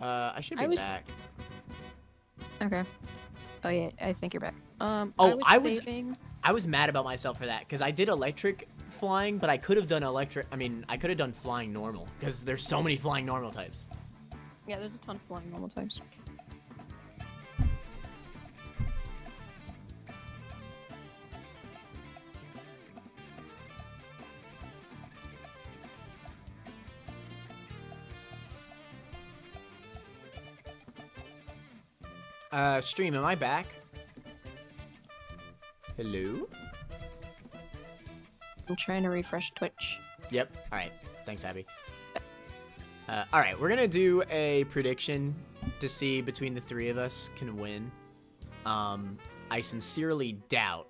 Uh, I should be I was- back. Okay. Oh yeah, I think you're back. Um. Oh, I was, I was- I was mad about myself for that because I did electric flying, but I could have done electric. I mean, I could have done flying normal because there's so many flying normal types. Yeah, there's a ton of flying normal types. Uh, stream, am I back? Hello? I'm trying to refresh Twitch. Yep. All right. Thanks, Abby. Uh, all right, we're gonna do a prediction to see between the three of us can win. Um, I sincerely doubt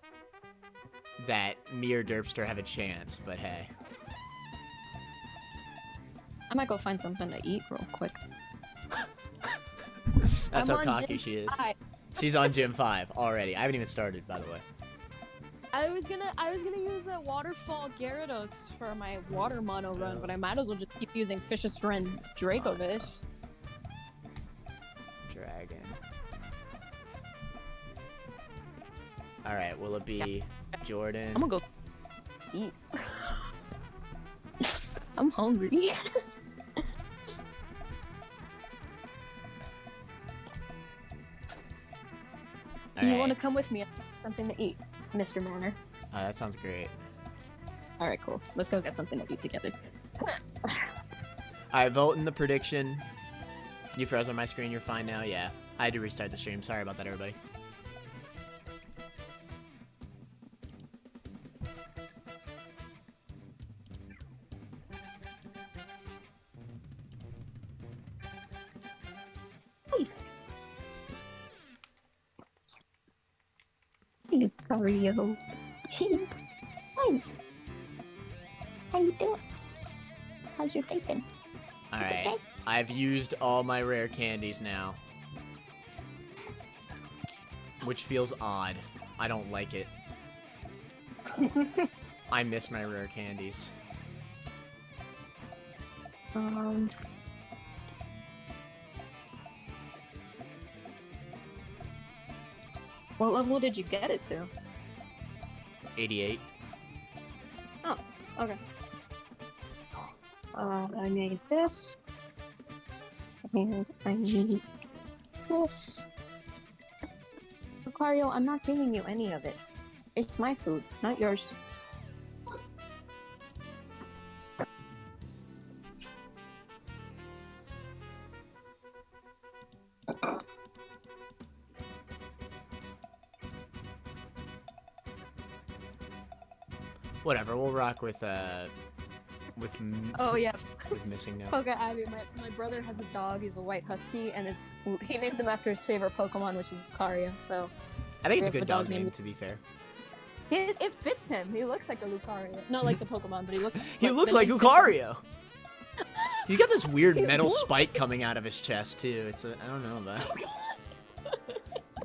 that me or Derpster have a chance, but hey. I might go find something to eat real quick. That's I'm how cocky she is. five. She's on gym five already. I haven't even started, by the way. I was gonna I was gonna use a waterfall Gyarados for my water mono run, but I might as well just keep using Fishious Rend Dracovish. Dragon. All right. Will it be Jordan? I'm gonna go eat. I'm hungry. All you right. want to come with me? And get something to eat, Mr. Manor. Oh, that sounds great. All right, cool. Let's go get something to eat together. I vote in the prediction. You froze on my screen. You're fine now. Yeah, I had to restart the stream. Sorry about that, everybody. Lucario. Hi. How you doing? How's your day been? All right. I've used all my rare candies now, which feels odd. I don't like it. I miss my rare candies. Um. What level did you get it to? 88. Oh, Okay. Uh, I made this. And I need this. Lucario, I'm not giving you any of it. It's my food, not yours. Whatever. We'll rock with uh, with Oh yeah, with missing note. Okay, Abby, my, my brother has a dog. He's a white husky, and his he named him after his favorite Pokemon, which is Lucario. So I think it's a good a dog dog name, named- to be fair. it, it fits him. He looks like a Lucario, not like the Pokemon, but he looks. He looks like. Lucario. He's got this weird He's metal blue. spike coming out of his chest too. It's a I don't know about.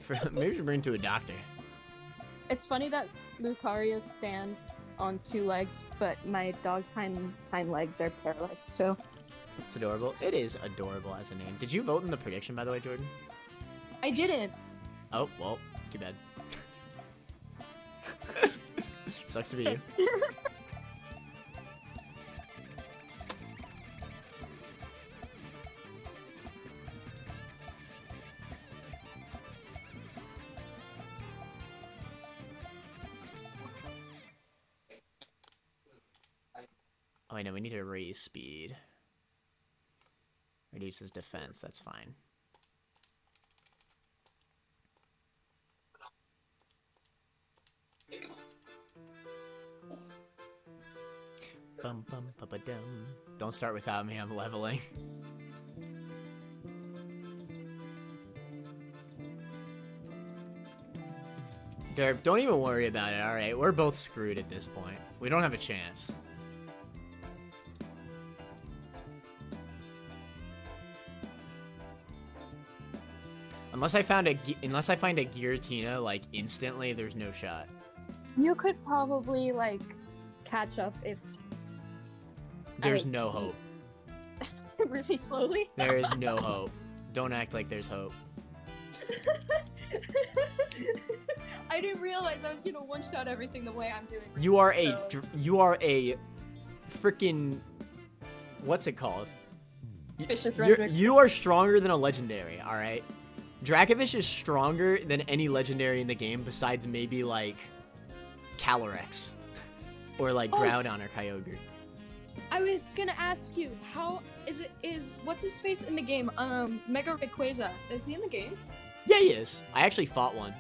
For, maybe we should bring him to a doctor. It's funny that Lucario stands on two legs, but my dog's hind hind legs are paralyzed. So It's adorable. It is adorable as a name. Did you vote in the prediction, by the way, Jordan? I didn't. Oh, well, too bad. Sucks to be you. need to raise speed. Reduces defense, that's fine. Bum bum ba ba. Don't start without me, I'm leveling. Derp, don't even worry about it, alright? We're both screwed at this point. We don't have a chance. Unless I found a unless I find a Giratina like instantly, there's no shot. You could probably like catch up if There's I- no hope. really slowly. There is no hope. Don't act like there's hope. I didn't realize I was gonna one shot everything the way I'm doing. right You are now, a so- you are a freaking what's it called? You're- You are stronger than a legendary, all right? Dracovish is stronger than any legendary in the game besides maybe like Calyrex or like Oh. Groudon or Kyogre. I was gonna ask you, how is it? Is what's his face in the game? Um, Mega Rayquaza. Is he in the game? Yeah, he is. I actually fought one.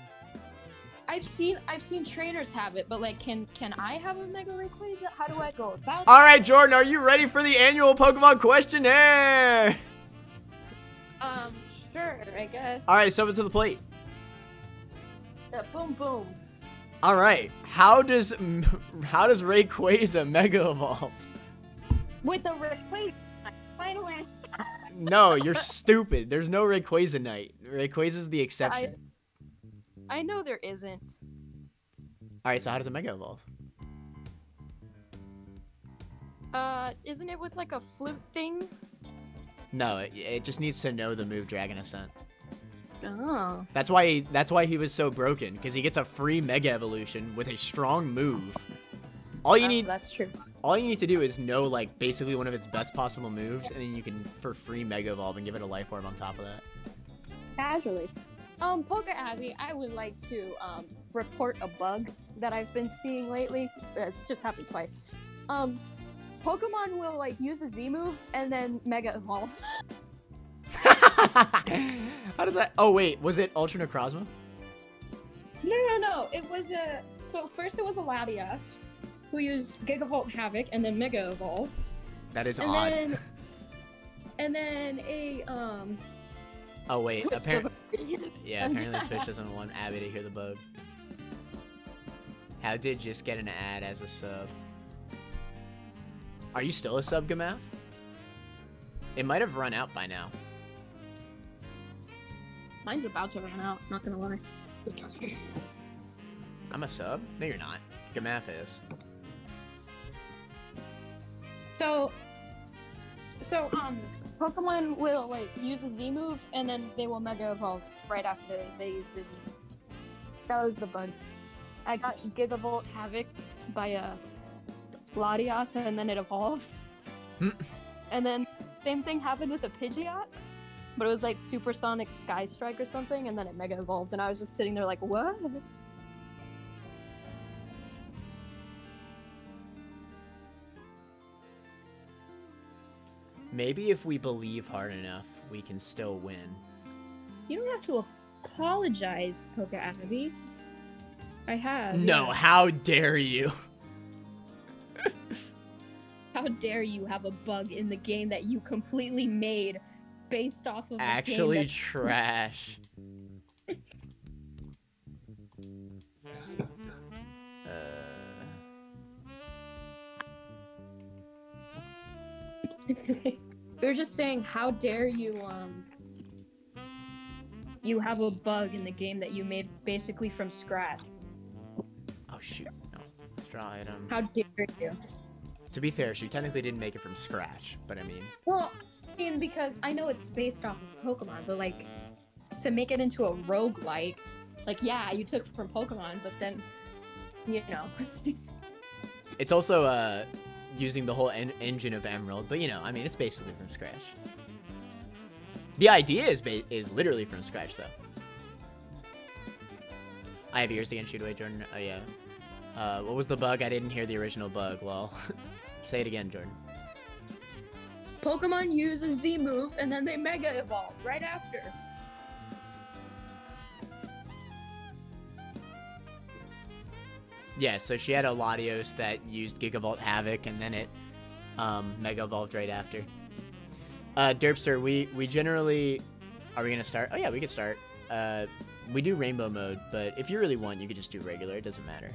I've seen I've seen trainers have it, but like, can can I have a Mega Rayquaza? How do I go about? All right, Jordan, are you ready for the annual Pokemon questionnaire? Um, sure, I guess. All right, step it to the plate. Uh, boom, boom. All right, how does how does Rayquaza Mega Evolve? With the Rayquaza, finally. No, you're stupid. There's no Rayquaza Knight. Rayquaza's the exception. I know there isn't. All right, so how does a Mega Evolve? Uh, isn't it with like a flute thing? No, it, it just needs to know the move Dragon Ascent. Oh. That's why he, that's why he was so broken because he gets a free Mega Evolution with a strong move. All you Oh, need that's true. all you need to do is know like basically one of its best possible moves, and then you can for free Mega Evolve and give it a Life Orb on top of that. Casually. Um, Pokabbie, I would like to um report a bug that I've been seeing lately. It's just happened twice. Um, Pokemon will like use a Z move and then Mega Evolve. How does that? Oh wait, was it Ultra Necrozma? No, no, no. It was a so first it was a Latias who used Gigavolt Havoc and then Mega Evolved, That is and odd. then and then a um. oh wait, Twitch apparently. doesn't- Yeah, apparently Twitch doesn't want Abby to hear the bug. How did just get an ad as a sub? Are you still a sub, Gamaf? It might have run out by now. Mine's about to run out. Not gonna lie. I'm a sub? No, you're not. Gamaf is. So, so um, Pokemon will like use a Z move and then they will Mega Evolve right after they use the Z. move. That was the bug. I got Gigavolt Havoc by a Latias and then it evolved. Hmm. and then same thing happened with a Pidgeot, but it was like Supersonic Sky Strike or something, and then it Mega Evolved, and I was just sitting there like, what? Maybe if we believe hard enough, we can still win. You don't have to apologize, Pokabbie. I have. No, yes. how dare you? How dare you have a bug in the game that you completely made based off of a Actually game trash. Uh, that... we were just saying, how dare you um you have a bug in the game that you made basically from scratch. oh shoot. Straw item. How dare you? To be fair, she technically didn't make it from scratch, but I mean, Well, I mean because I know it's based off of Pokemon, but like to make it into a roguelike, like like, yeah, you took from Pokemon, but then you know. it's also uh using the whole en- engine of Emerald, but you know, I mean, it's basically from scratch. The idea is ba- is literally from scratch, though. I have ears again. Shoot away, Jordan. Oh yeah. Uh, what was the bug? I didn't hear the original bug. Lol. Say it again, Jordan. Pokemon use a Z move and then they Mega Evolve right after. Yeah, so she had a Latios that used Gigavolt Havoc, and then it um, Mega Evolved right after. Uh, Derpster, we we generally are we gonna start? Oh yeah, we could start. Uh, we do Rainbow mode, but if you really want, you could just do regular. It doesn't matter.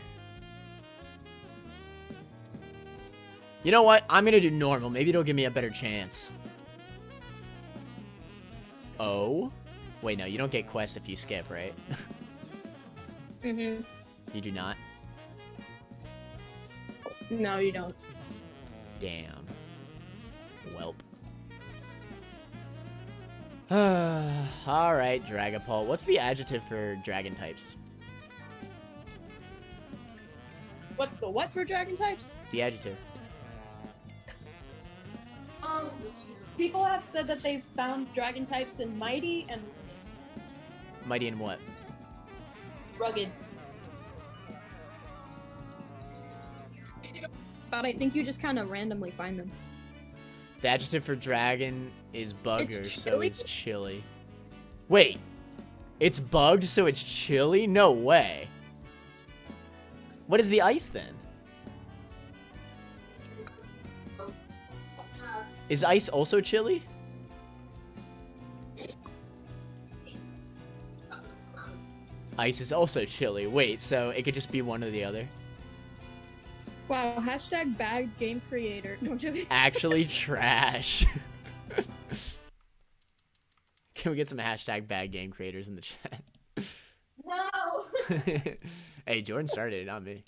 You know what? I'm gonna do normal. Maybe it'll give me a better chance. Oh, wait, no, you don't get quests if you skip, right? Mm-hmm. you do not. No, you don't. Damn. Welp. Alright, Dragapult. What's the adjective for dragon types? What's the what for dragon types? The adjective. People have said that they've found dragon types in mighty and Mighty and what? rugged. But I think you just kind of randomly find them. The adjective for dragon is bugger, so it's chilly. Wait. It's bugged, so it's chilly? No way. What is the ice then? Is ice also chilly? Ice is also chilly. Wait, so it could just be one or the other? Wow, hashtag bad game creator. No joking. Actually trash. Can we get some hashtag bad game creators in the chat? No! hey, Jordan started it, not me.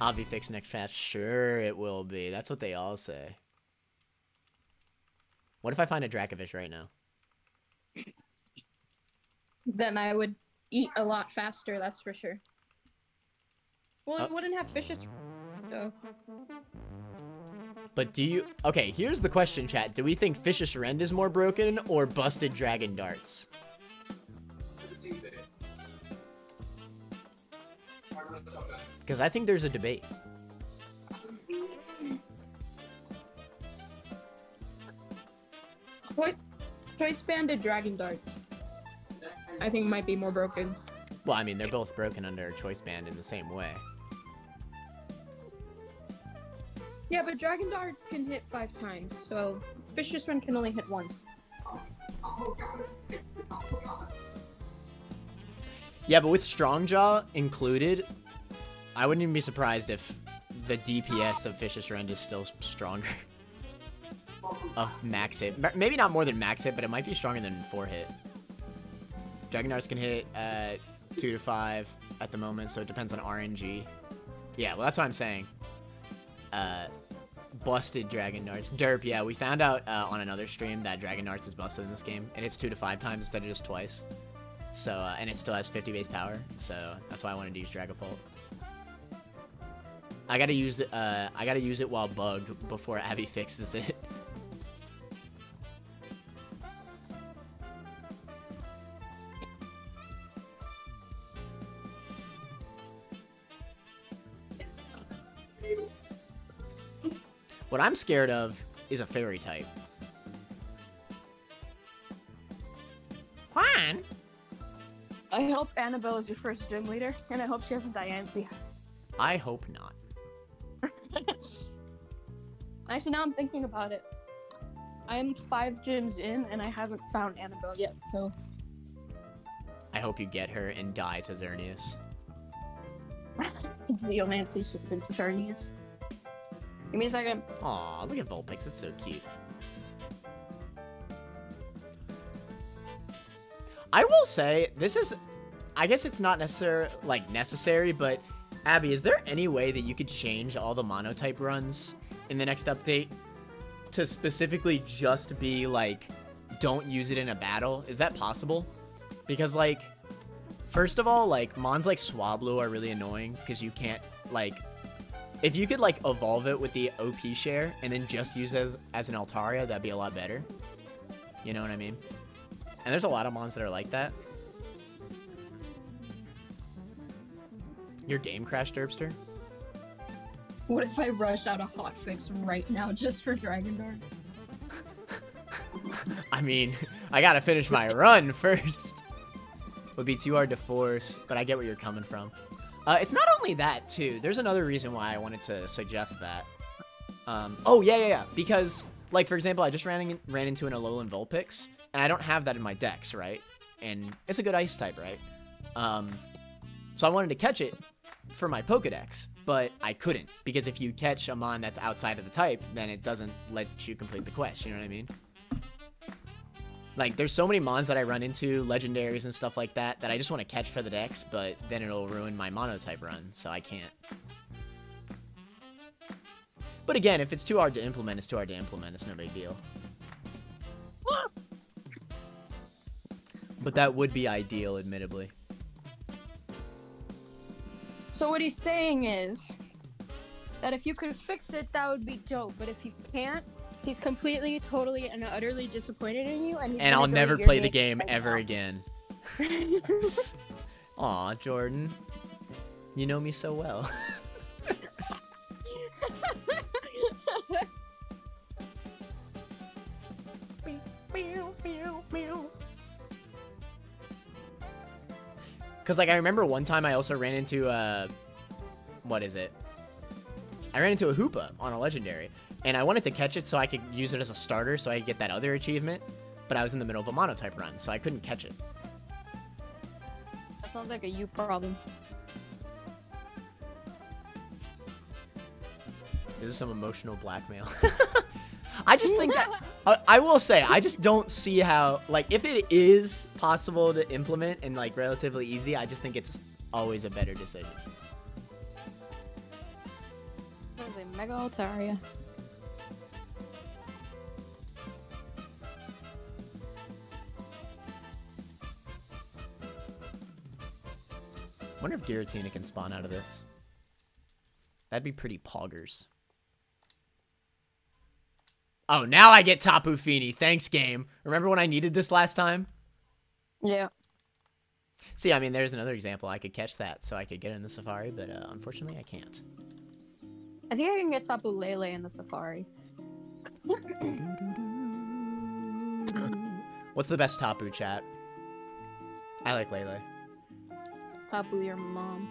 I'll be fixed next patch. Sure, it will be. That's what they all say. What if I find a Dracovish right now? then I would eat a lot faster, that's for sure. Well, Oh. it wouldn't have fishes, so. But do you... Okay, here's the question, chat. Do we think Vicious Rend is more broken or Busted Dragon Darts? Because I think there's a debate. Choi- Choice banded dragon darts. I think might be more broken. Well, I mean, they're both broken under a Choice Band in the same way. Yeah, but dragon darts can hit five times, so Fisher's one can only hit once. Yeah, but with strong jaw included, I wouldn't even be surprised if the DPS of Vicious Rend is still stronger. of max hit. Maybe not more than max hit, but it might be stronger than 4 hit. Dragon Darts can hit uh, 2 to 5 at the moment, so it depends on RNG. Yeah, well, that's what I'm saying. Uh, busted Dragon Darts. Derp, yeah, we found out uh, on another stream that Dragon Darts is busted in this game, and it's 2 to 5 times instead of just twice. So, uh, and it still has 50 base power, so that's why I wanted to use Dragapult. I gotta use the, uh, I gotta use it while bugged before Abby fixes it. what I'm scared of is a fairy type. Juan? I hope Annabelle is your first gym leader, and I hope she has a Diancie. I hope not. Actually, now I'm thinking about it. I am five gyms in, and I haven't found Annabelle yet, so. I hope you get her and die to Xerneas. Geomancy should have been Xerneas. Give me a second. Aw, look at Vulpix, it's so cute. I will say, this is, I guess it's not necessary, like, necessary, but Abby, is there any way that you could change all the monotype runs in the next update to specifically just be, like, don't use it in a battle? Is that possible? Because, like, first of all, like, mons like Swablu are really annoying because you can't, like, if you could like evolve it with the OP share and then just use it as, as an Altaria, that'd be a lot better. You know what I mean? And there's a lot of mons that are like that. Your game crashed, Derpster? What if I rush out a hotfix right now just for Dragon Darts? I mean, I gotta finish my run first. Would be too hard to force, but I get where you're coming from. Uh, it's not only that, too. There's another reason why I wanted to suggest that. Um, oh, yeah, yeah, yeah. Because, like, for example, I just ran, in, ran into an Alolan Vulpix, and I don't have that in my dex, right? And it's a good ice type, right? Um, so I wanted to catch it for my Pokedex, but I couldn't. Because if you catch a Mon that's outside of the type, then it doesn't let you complete the quest, you know what I mean? Like, there's so many mons that I run into, legendaries and stuff like that, that I just want to catch for the dex, but then it'll ruin my monotype run, so I can't. But again, if it's too hard to implement, it's too hard to implement. It's no big deal. But that would be ideal, admittedly. So what he's saying is that if you could fix it, that would be dope. But if you can't, he's completely, totally, and utterly disappointed in you, and he's And I'll never play the game right ever now. again. Aw, Jordan. You know me so well. Cause like I remember one time I also ran into uh what is it? I ran into a Hoopa on a legendary, and I wanted to catch it so I could use it as a starter so I could get that other achievement, but I was in the middle of a monotype run, so I couldn't catch it. That sounds like a you problem. This is some emotional blackmail. I just think that I, I will say I just don't see how like if it is possible to implement and like relatively easy, I just think it's always a better decision. That is a Mega Altaria. Wonder if Giratina can spawn out of this. That'd be pretty poggers. Oh, now I get Tapu Fini. Thanks, game. Remember when I needed this last time? Yeah. See, I mean, there's another example. I could catch that, so I could get in the Safari, but uh, unfortunately, I can't. I think I can get Tapu Lele in the Safari. What's the best Tapu chat? I like Lele. Tapu your mom.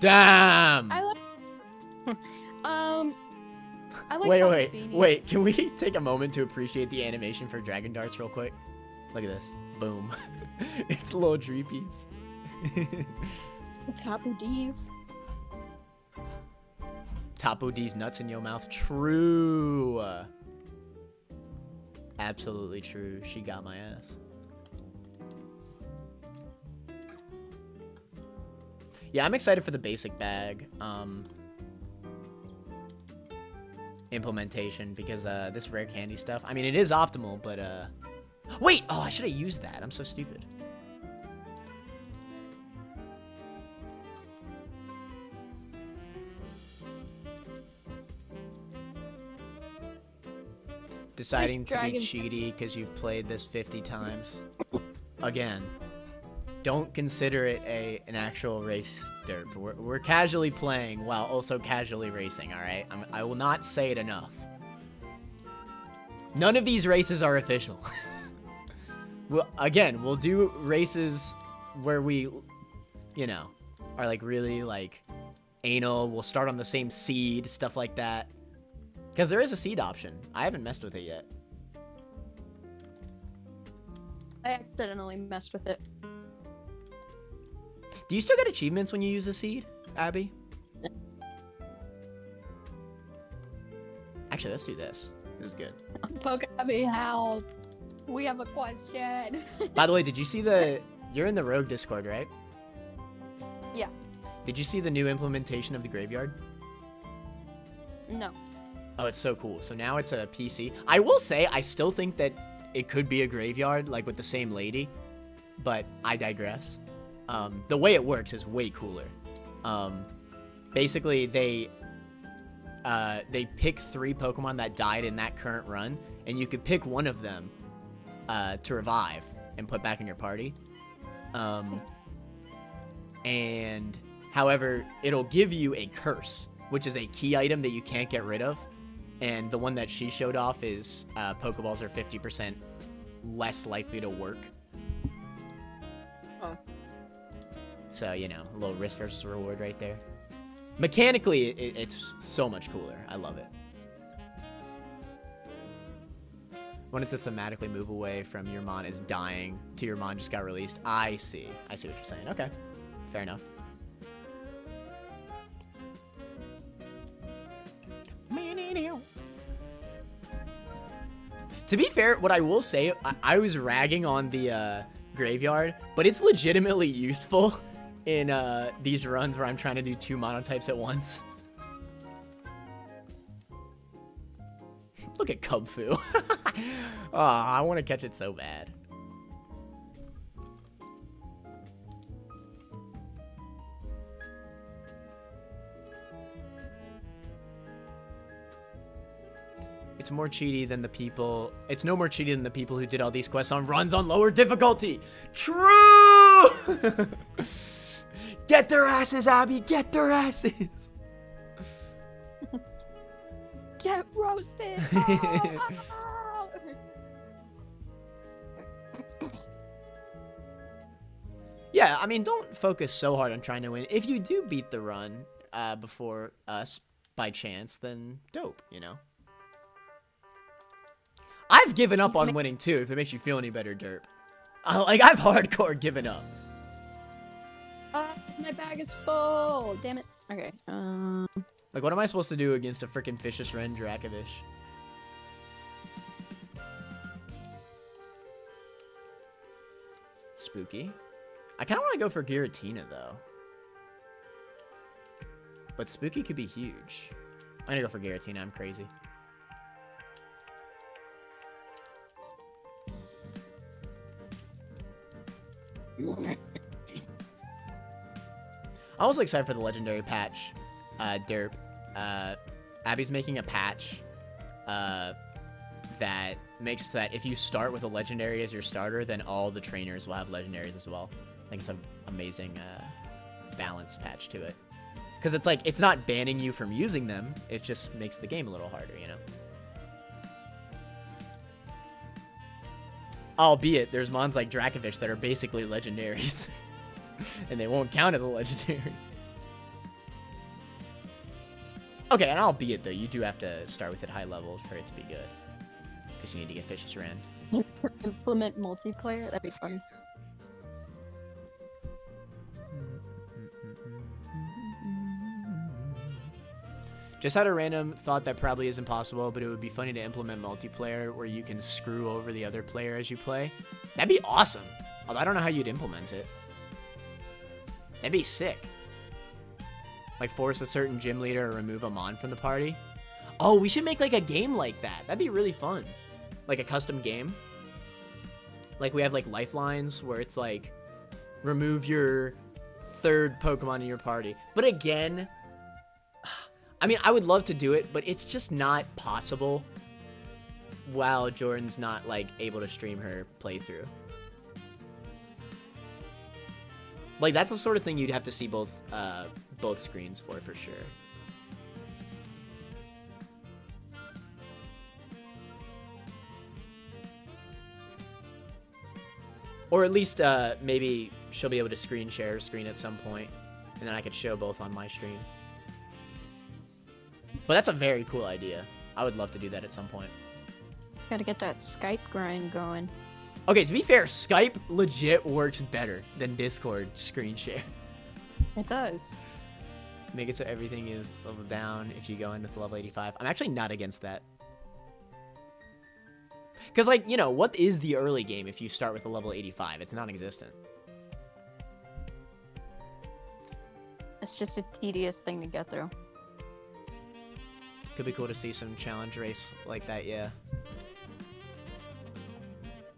Damn! I like. um. I like wait, Tapu wait, Fini. wait. Can we take a moment to appreciate the animation for Dragon Darts real quick? Look at this. Boom. it's a little dreepies. Tapu D's. Tapu D's nuts in your mouth. True. Absolutely true. She got my ass. Yeah, I'm excited for the basic bag um, implementation because uh, this rare candy stuff. I mean, it is optimal, but uh, wait. Oh, I should have used that. I'm so stupid. Deciding to be Dragon- cheaty because you've played this 50 times. Again, don't consider it a an actual race derp. We're, we're casually playing while also casually racing, alright? I'm- I will not say it enough. None of these races are official. well, again, we'll do races where we, you know, are like really like anal. We'll start on the same seed, stuff like that. Because there is a seed option. I haven't messed with it yet. I accidentally messed with it. Do you still get achievements when you use a seed, Abby? Actually, let's do this. This is good. Pokemon help. We have a question. By the way, did you see the... You're in the Rogue Discord, right? Yeah. Did you see the new implementation of the graveyard? no. Oh, it's so cool. So now it's a PC. I will say, I still think that it could be a graveyard, like with the same lady, but I digress. Um, the way it works is way cooler. Um, basically, they uh, they pick three Pokemon that died in that current run, and you could pick one of them uh, to revive and put back in your party. Um, and however, it'll give you a curse, which is a key item that you can't get rid of. And the one that she showed off is uh, Pokeballs are 50% less likely to work. So, you know, a little risk versus reward right there. Mechanically, it, it's so much cooler. I love it. Wanted to thematically move away from your mon is dying to your mon just got released. I see. I see what you're saying. Okay. Fair enough. To be fair, what I will say, I, I was ragging on the uh, graveyard, but it's legitimately useful in uh, these runs where I'm trying to do two monotypes at once. Look at Kubfu. oh, I want to catch it so bad. It's more cheaty than the people. It's no more cheaty than the people who did all these quests on runs on lower difficulty. True! Get their asses, Abby! Get their asses! Get roasted! Oh, oh. Yeah, I mean, don't focus so hard on trying to win. If you do beat the run uh, before us by chance, then dope, you know? I've given up on winning too, if it makes you feel any better, Derp. Uh, like, I've hardcore given up. Uh, my bag is full. Damn it. Okay. Um. Like, what am I supposed to do against a freaking Vicious Rend Dracovish? Spooky. I kind of want to go for Giratina, though. But Spooky could be huge. I'm going to go for Giratina. I'm crazy. I'm also excited for the legendary patch, uh, Derp. Uh, Abby's making a patch uh, that makes that if you start with a legendary as your starter, then all the trainers will have legendaries as well. I think it's an amazing uh, balance patch to it. Because it's like, it's not banning you from using them, it just makes the game a little harder, you know? Albeit, there's mons like Dracovish that are basically legendaries. and they won't count as a legendary. Okay, and albeit though, you do have to start with it high level for it to be good. Because you need to get Vicious Rend. to implement multiplayer, that'd be fun. Just had a random thought that probably isn't possible, but it would be funny to implement multiplayer where you can screw over the other player as you play. That'd be awesome. Although I don't know how you'd implement it. That'd be sick. Like force a certain gym leader or remove a mon from the party. Oh, we should make like a game like that. That'd be really fun. Like a custom game. Like we have like lifelines where it's like remove your third Pokemon in your party. But again, I mean, I would love to do it, but it's just not possible while Jordan's not like able to stream her playthrough. Like that's the sort of thing you'd have to see both uh, both screens for for sure. Or at least uh, maybe she'll be able to screen share her screen at some point, and then I could show both on my stream. But that's a very cool idea. I would love to do that at some point. Gotta get that Skype grind going. Okay, to be fair, Skype legit works better than Discord screen share. It does. Make it so everything is level down if you go in with level 85. I'm actually not against that. Because, like, you know, what is the early game if you start with a level 85? It's non-existent. It's just a tedious thing to get through. Could be cool to see some challenge race like that, yeah.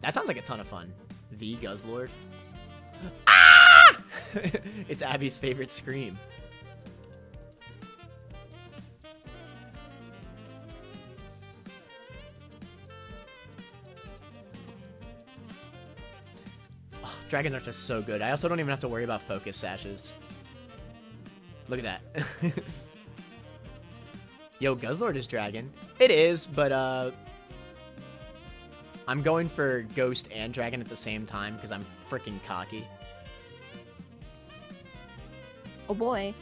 That sounds like a ton of fun. The Guzzlord. Ah! it's Abby's favorite scream. Oh, dragons are just so good. I also don't even have to worry about focus sashes. Look at that. Yo, Guzzlord is dragon. It is, but uh, I'm going for Ghost and Dragon at the same time because I'm freaking cocky. Oh boy.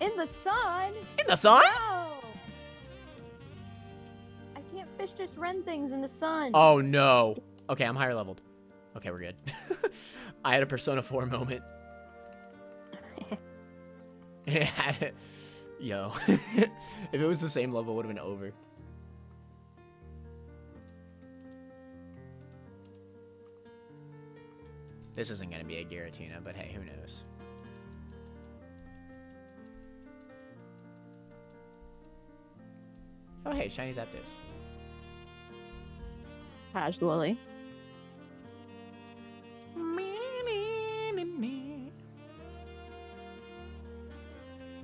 In the sun? In the sun? No! I can't fish just run things in the sun. Oh no. Okay, I'm higher leveled. Okay, we're good. I had a Persona 4 moment. Yo. if it was the same level, it would have been over. This isn't going to be a Giratina, but hey, who knows? Oh, hey, shiny Zapdos. Casually.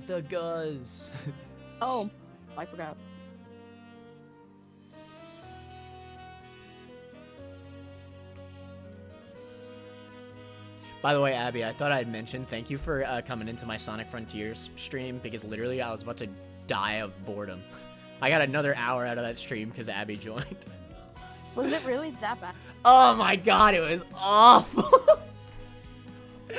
The Guzz. Oh, I forgot. By the way, Abby, I thought I'd mention thank you for uh, coming into my Sonic Frontiers stream because literally I was about to die of boredom. I got another hour out of that stream because Abby joined. Was it really that bad? Oh my god, it was awful.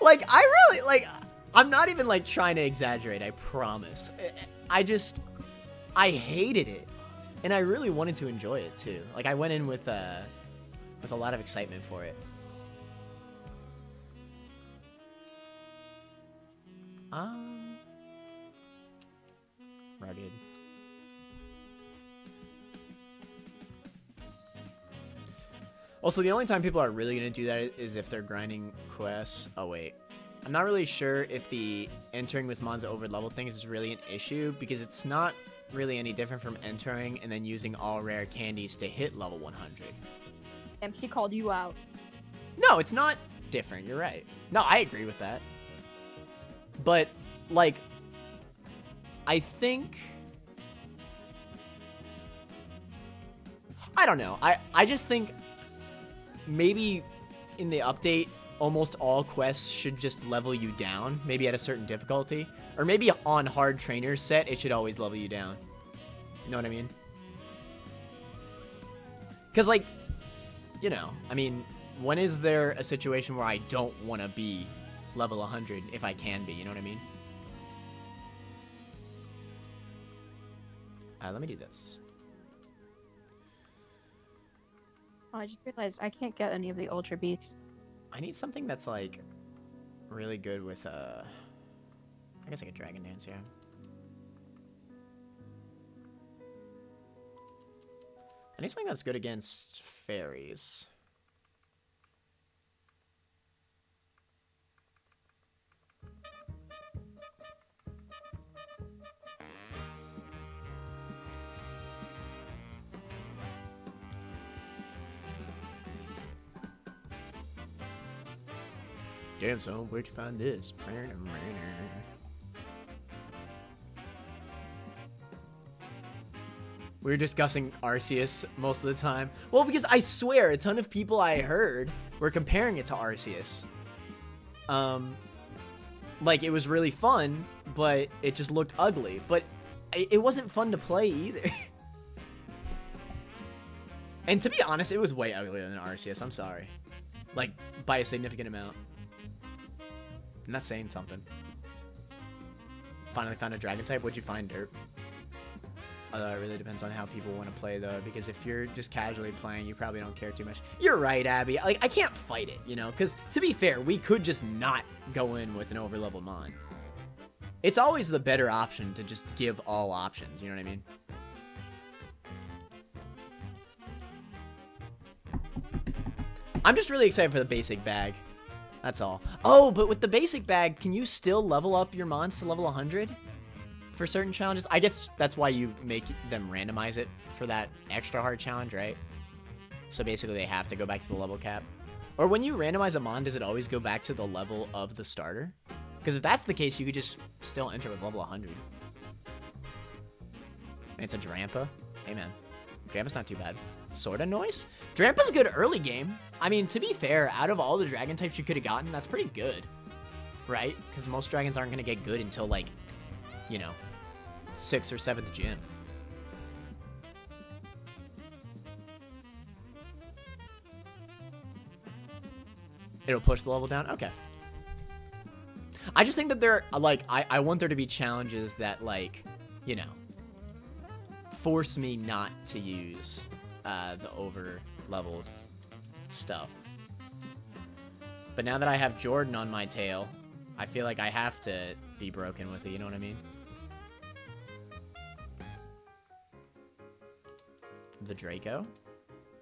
like I really like I'm not even like trying to exaggerate, I promise. I just I hated it. And I really wanted to enjoy it too. Like I went in with uh with a lot of excitement for it. Um rugged. Also, the only time people are really going to do that is if they're grinding quests. Oh, wait. I'm not really sure if the entering with Monza over level thing is really an issue because it's not really any different from entering and then using all rare candies to hit level 100. And she called you out. No, it's not different. You're right. No, I agree with that. But, like, I think... I don't know. I, I just think maybe in the update, almost all quests should just level you down, maybe at a certain difficulty. Or maybe on hard trainer set, it should always level you down. You know what I mean? Because, like, you know, I mean, when is there a situation where I don't want to be level 100 if I can be? You know what I mean? Uh, let me do this. Oh, I just realized I can't get any of the Ultra Beasts. I need something that's like really good with uh I guess I could Dragon Dance, yeah. I need something that's good against fairies. Damn where'd you find this? We were discussing Arceus most of the time. Well, because I swear, a ton of people I heard were comparing it to Arceus. Um, like, it was really fun, but it just looked ugly. But it wasn't fun to play either. and to be honest, it was way uglier than Arceus. I'm sorry. Like, by a significant amount. I'm not saying something. Finally found a dragon type. What'd you find, Dirt? Although it really depends on how people want to play, though. Because if you're just casually playing, you probably don't care too much. You're right, Abby. Like, I can't fight it, you know? Because, to be fair, we could just not go in with an overlevel Mon. It's always the better option to just give all options, you know what I mean? I'm just really excited for the basic bag. That's all. Oh, but with the basic bag, can you still level up your mons to level 100 for certain challenges? I guess that's why you make them randomize it for that extra hard challenge, right? So basically they have to go back to the level cap. Or when you randomize a mon, does it always go back to the level of the starter? Because if that's the case, you could just still enter with level 100. And it's a Drampa. Hey, man. Drampa's not too bad. Sorta noise? Drampa's good early game. I mean, to be fair, out of all the dragon types you could have gotten, that's pretty good. Right? Because most dragons aren't going to get good until, like, you know, 6th or 7th gym. It'll push the level down? Okay. I just think that there, are, like, I, I want there to be challenges that, like, you know, force me not to use uh, the over leveled stuff. But now that I have Jordan on my tail, I feel like I have to be broken with it, you know what I mean? The Draco?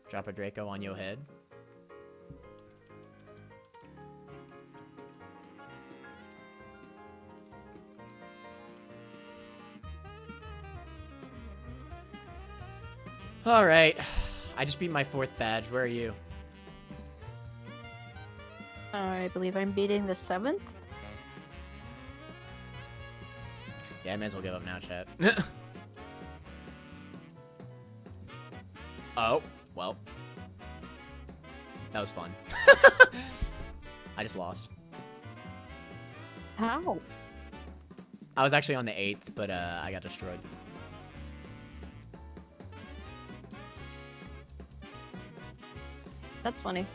Drop a Draco on your head? All right. I just beat my fourth badge. Where are you? I believe I'm beating the seventh. Yeah, I may as well give up now, chat. oh, well. That was fun. I just lost. How? I was actually on the 8th, but uh, I got destroyed. That's funny.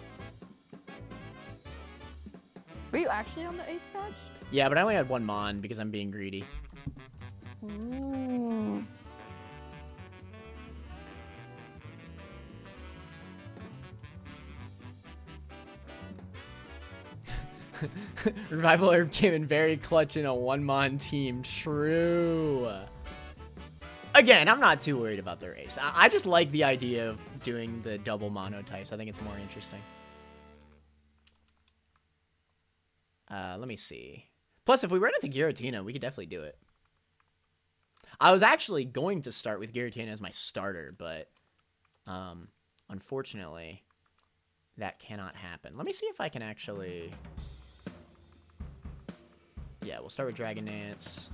Were you actually on the eighth patch? Yeah, but I only had one Mon because I'm being greedy. Ooh. Revival Herb came in very clutch in a one-mon team. True. Again, I'm not too worried about the race. I, I just like the idea of doing the double mono types. I think it's more interesting. Uh, let me see. Plus, if we run into Giratina, we could definitely do it. I was actually going to start with Giratina as my starter, but um, unfortunately, that cannot happen. Let me see if I can actually... Yeah, we'll start with Dragon Dance.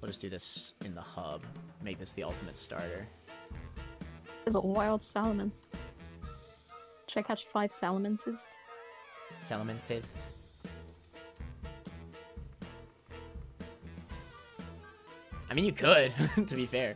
We'll just do this in the hub. Make this the ultimate starter. There's a wild Salamence. Should I catch five Salamences? Salaman fifth. I mean, you could, to be fair.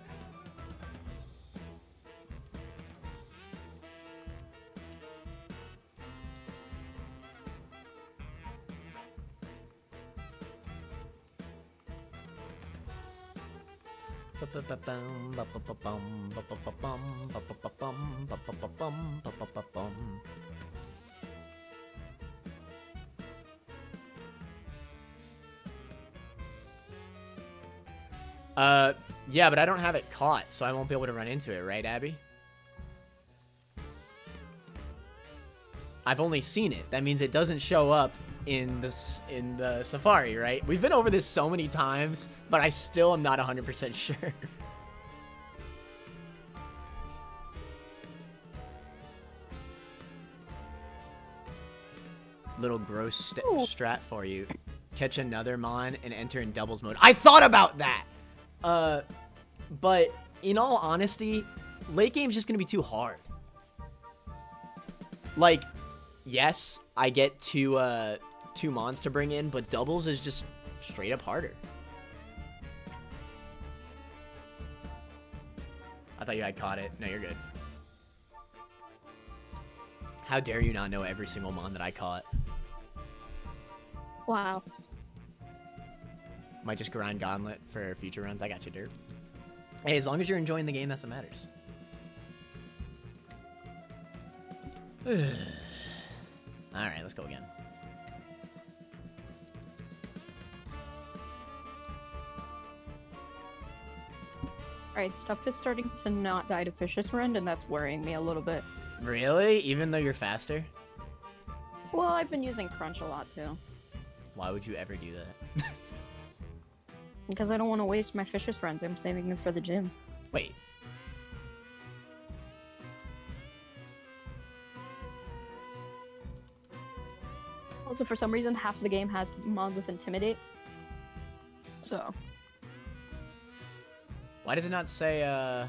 Yeah, but I don't have it caught, so I won't be able to run into it, right, Abby? I've only seen it. That means it doesn't show up in this in the Safari, right? We've been over this so many times, but I still am not 100% sure. Little gross st Ooh. strat for you. Catch another Mon and enter in doubles mode. I thought about that! Uh, but in all honesty, late game's just gonna be too hard. Like, yes, I get two uh two mons to bring in, but doubles is just straight up harder. I thought you had caught it. No, you're good. How dare you not know every single mon that I caught? Wow. Might just grind Gauntlet for future runs. I got you, Dirt. Hey, as long as you're enjoying the game, that's what matters. Alright, let's go again. Alright, stuff is starting to not die to Fishious Rend, and that's worrying me a little bit. Really? Even though you're faster? Well, I've been using Crunch a lot too. Why would you ever do that? Because I don't want to waste my Fishious Rends, I'm saving them for the gym. Wait. Also, for some reason, half of the game has mons with Intimidate. So, Why does it not say, uh...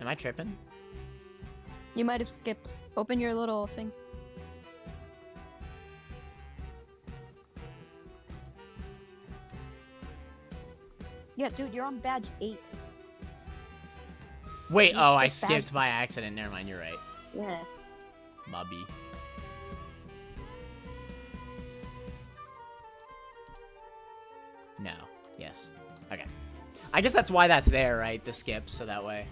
Am I tripping? you might have skipped. Open your little thing. Yeah, dude, you're on badge 8. Wait, You oh, I skipped badge- by accident. Never mind, you're right. Yeah. Bobby. No. Yes. Okay. I guess that's why that's there, right? The skips, so that way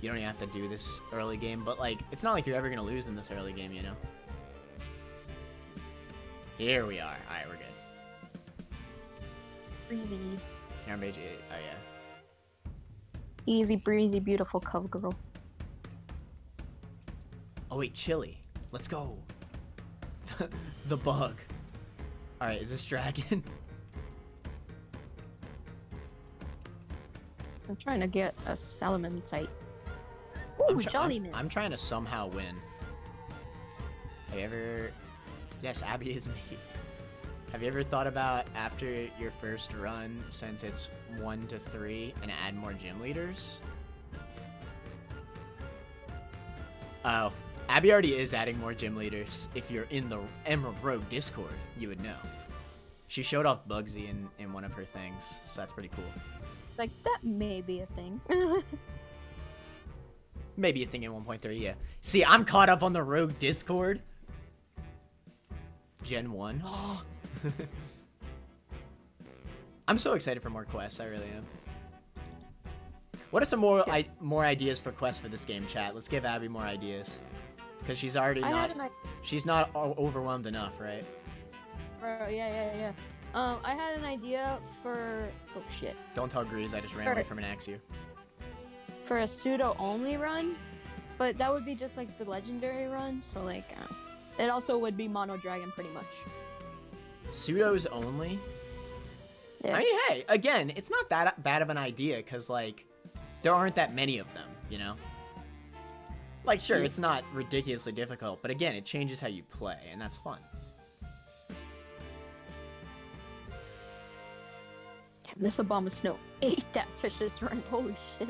you don't even have to do this early game. But, like, it's not like you're ever going to lose in this early game, you know? Here we are. Alright, we're good. Aaron Beige, oh yeah. Easy breezy, beautiful cover girl. Oh wait, chili. Let's go. the bug. Alright, is this dragon? I'm trying to get a Salamencite. I'm, Ooh, Jolly I'm, I'm trying to somehow win. Have you ever... Yes, Abby is me. Have you ever thought about after your first run, since it's 1 to 3, and add more gym leaders? Oh, Abby already is adding more gym leaders. If you're in the Emerald Rogue Discord, you would know. She showed off Bugsy in, in one of her things, so that's pretty cool. Like that may be a thing. Maybe a thing in 1.3, yeah. See, I'm caught up on the Rogue Discord. Gen 1. I'm so excited for more quests, I really am. What are some more I, more ideas for quests for this game, chat? Let's give Abby more ideas. Because she's already I not... had an idea. She's not overwhelmed enough, right? Bro, yeah, yeah, yeah. Um, I had an idea for oh shit Don't tell Grease, I just ran Sure. away from an Axew. for a pseudo only run, but that would be just like the legendary run. So like, uh, it also would be mono dragon pretty much. Pseudos only? Yeah. I mean, hey, again, it's not that bad of an idea because, like, there aren't that many of them, you know? Like, sure, Yeah. it's not ridiculously difficult, but again, it changes how you play, and that's fun. Damn, this Abomasnow ate that Fishious Rend. Holy shit.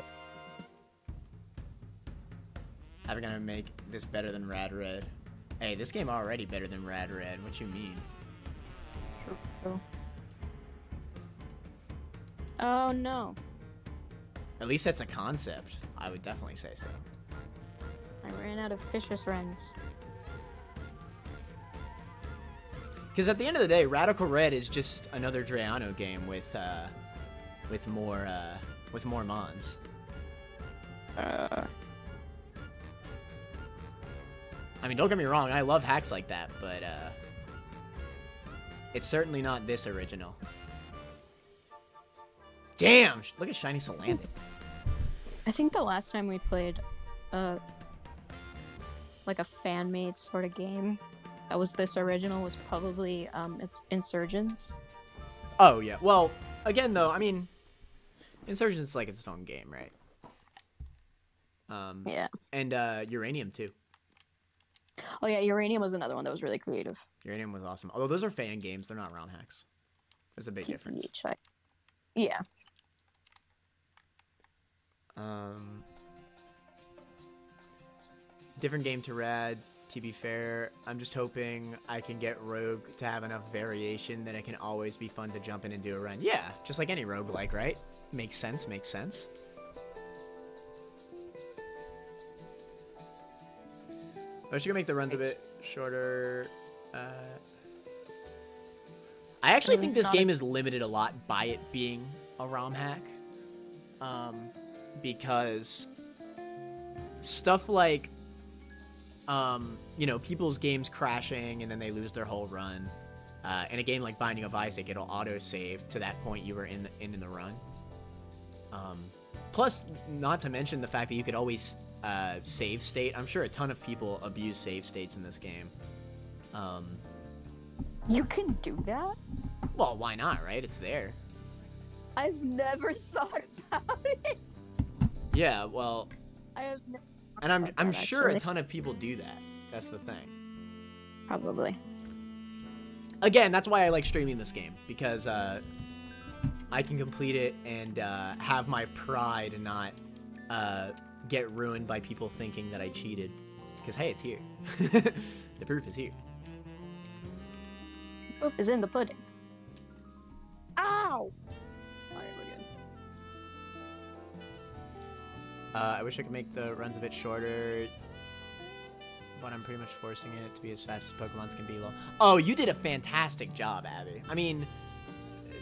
We gonna make this better than Rad Red? Hey, this game already better than Rad Red. What you mean? Oh no. At least that's a concept. I would definitely say so. I ran out of Fishious Rends. Because at the end of the day, Radical Red is just another Drayano game with, uh, with more, uh, with more mons. Uh, I mean, don't get me wrong, I love hacks like that, but uh, it's certainly not this original. Damn! Look at Shiny Salandit. I think the last time we played, uh, like a fan made sort of game that was this original was probably um, it's Insurgence. Oh yeah. Well, again though, I mean, Insurgent's like its own game, right? Um, Yeah. and uh, Uranium too. Oh yeah, Uranium was another one that was really creative. Uranium was awesome. Although those are fan games, they're not ROM hacks. There's a big difference. Yeah. Um, different game to Rad. To be fair, I'm just hoping I can get Rogue to have enough variation that it can always be fun to jump in and do a run. Yeah, just like any roguelike, right? Makes sense, makes sense. I was gonna make the runs a bit shorter. Uh, I actually think this game is limited a lot by it being a ROM hack. Um, because stuff like, um, you know, people's games crashing and then they lose their whole run. Uh, in a game like Binding of Isaac, it'll auto save to that point you were in the, in, in the run. Um, plus, not to mention the fact that you could always uh, save state. I'm sure a ton of people abuse save states in this game. Um, You can do that? well, why not, right? It's there. I've never thought about it. Yeah, well, I have never and I'm I'm that, sure a ton of people do that. That's the thing. probably. Again, that's why I like streaming this game because uh, I can complete it and uh, have my pride and not uh, get ruined by people thinking that I cheated. Because hey, it's here. the proof is here. The Proof is in the pudding. Ow! Alright, we're good. Uh, I wish I could make the runs a bit shorter, but I'm pretty much forcing it to be as fast as Pokemon's can be. Lol. Oh, you did a fantastic job, Abby. I mean,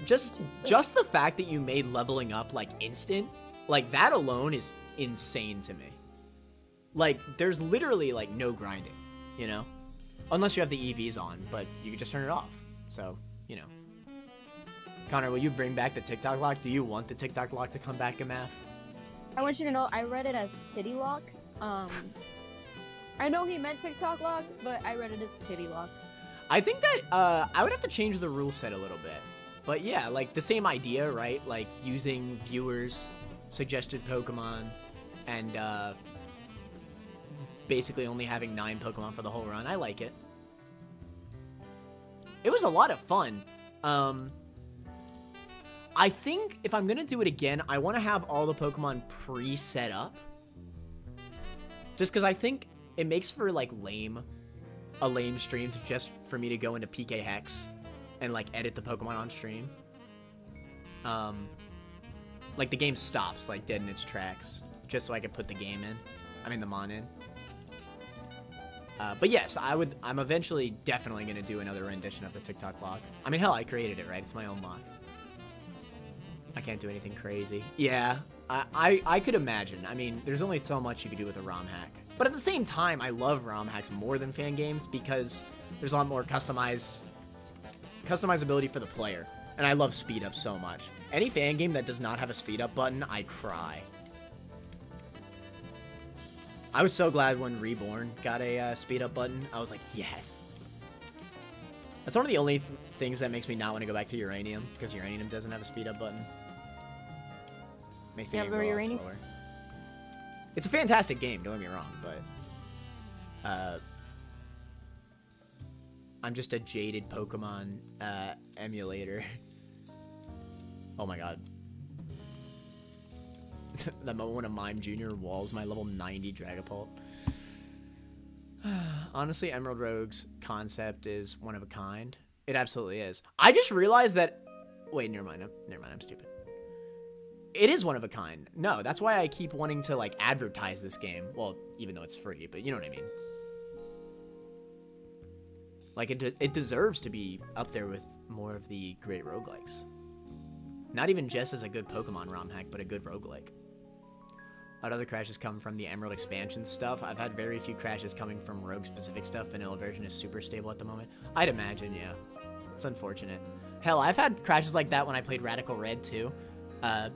just just the fact that you made leveling up like instant, like that alone is insane to me. Like, there's literally like no grinding, you know, unless you have the EVs on, but you can just turn it off. So, you know. Connor, will you bring back the TikTok lock? Do you want the TikTok lock to come back in math? I want you to know I read it as titty lock. Um, I know he meant TikTok lock, but I read it as titty lock. I think that uh, I would have to change the rule set a little bit. But yeah, like the same idea, right? Like using viewers suggested Pokemon and uh, basically only having nine Pokemon for the whole run. I like it. It was a lot of fun. Um, I think if I'm gonna do it again, I want to have all the Pokemon pre-set up. Just because I think it makes for like lame, a lame stream to just for me to go into PKHeX and like edit the Pokemon on stream. Um, like the game stops like dead in its tracks, just so I could put the game in. I mean the mon in. Uh, but yes, I would. I'm eventually definitely gonna do another rendition of the TikTok log. I mean, hell, I created it, right? It's my own log. I can't do anything crazy. Yeah, I, I, I could imagine. I mean, there's only so much you could do with a ROM hack. But at the same time, I love ROM hacks more than fan games because there's a lot more customize, customizability for the player. And I love speed up so much. Any fan game that does not have a speed up button, I cry. I was so glad when Reborn got a uh, speed up button. I was like, yes. That's one of the only th things that makes me not want to go back to Uranium, because Uranium doesn't have a speed up button. Makes the Yeah, game go Uranium- slower. It's a fantastic game, don't get me wrong, but uh, I'm just a jaded Pokemon uh, emulator. oh my god. that moment when a Mime Jr. walls my level 90 Dragapult. Honestly, Emerald Rogue's concept is one of a kind. It absolutely is. I just realized that. Wait, never mind. I'm- Never mind. I'm stupid. It is one of a kind. No, that's why I keep wanting to like advertise this game. Well, even though it's free, but you know what I mean. Like it, de- it deserves to be up there with more of the great roguelikes. Not even just as a good Pokemon ROM hack, but a good roguelike. Lot of other crashes come from the Emerald expansion stuff. I've had very few crashes coming from Rogue specific stuff. Vanilla version is super stable at the moment. I'd imagine, yeah. It's unfortunate. Hell, I've had crashes like that when I played Radical Red too. Uh,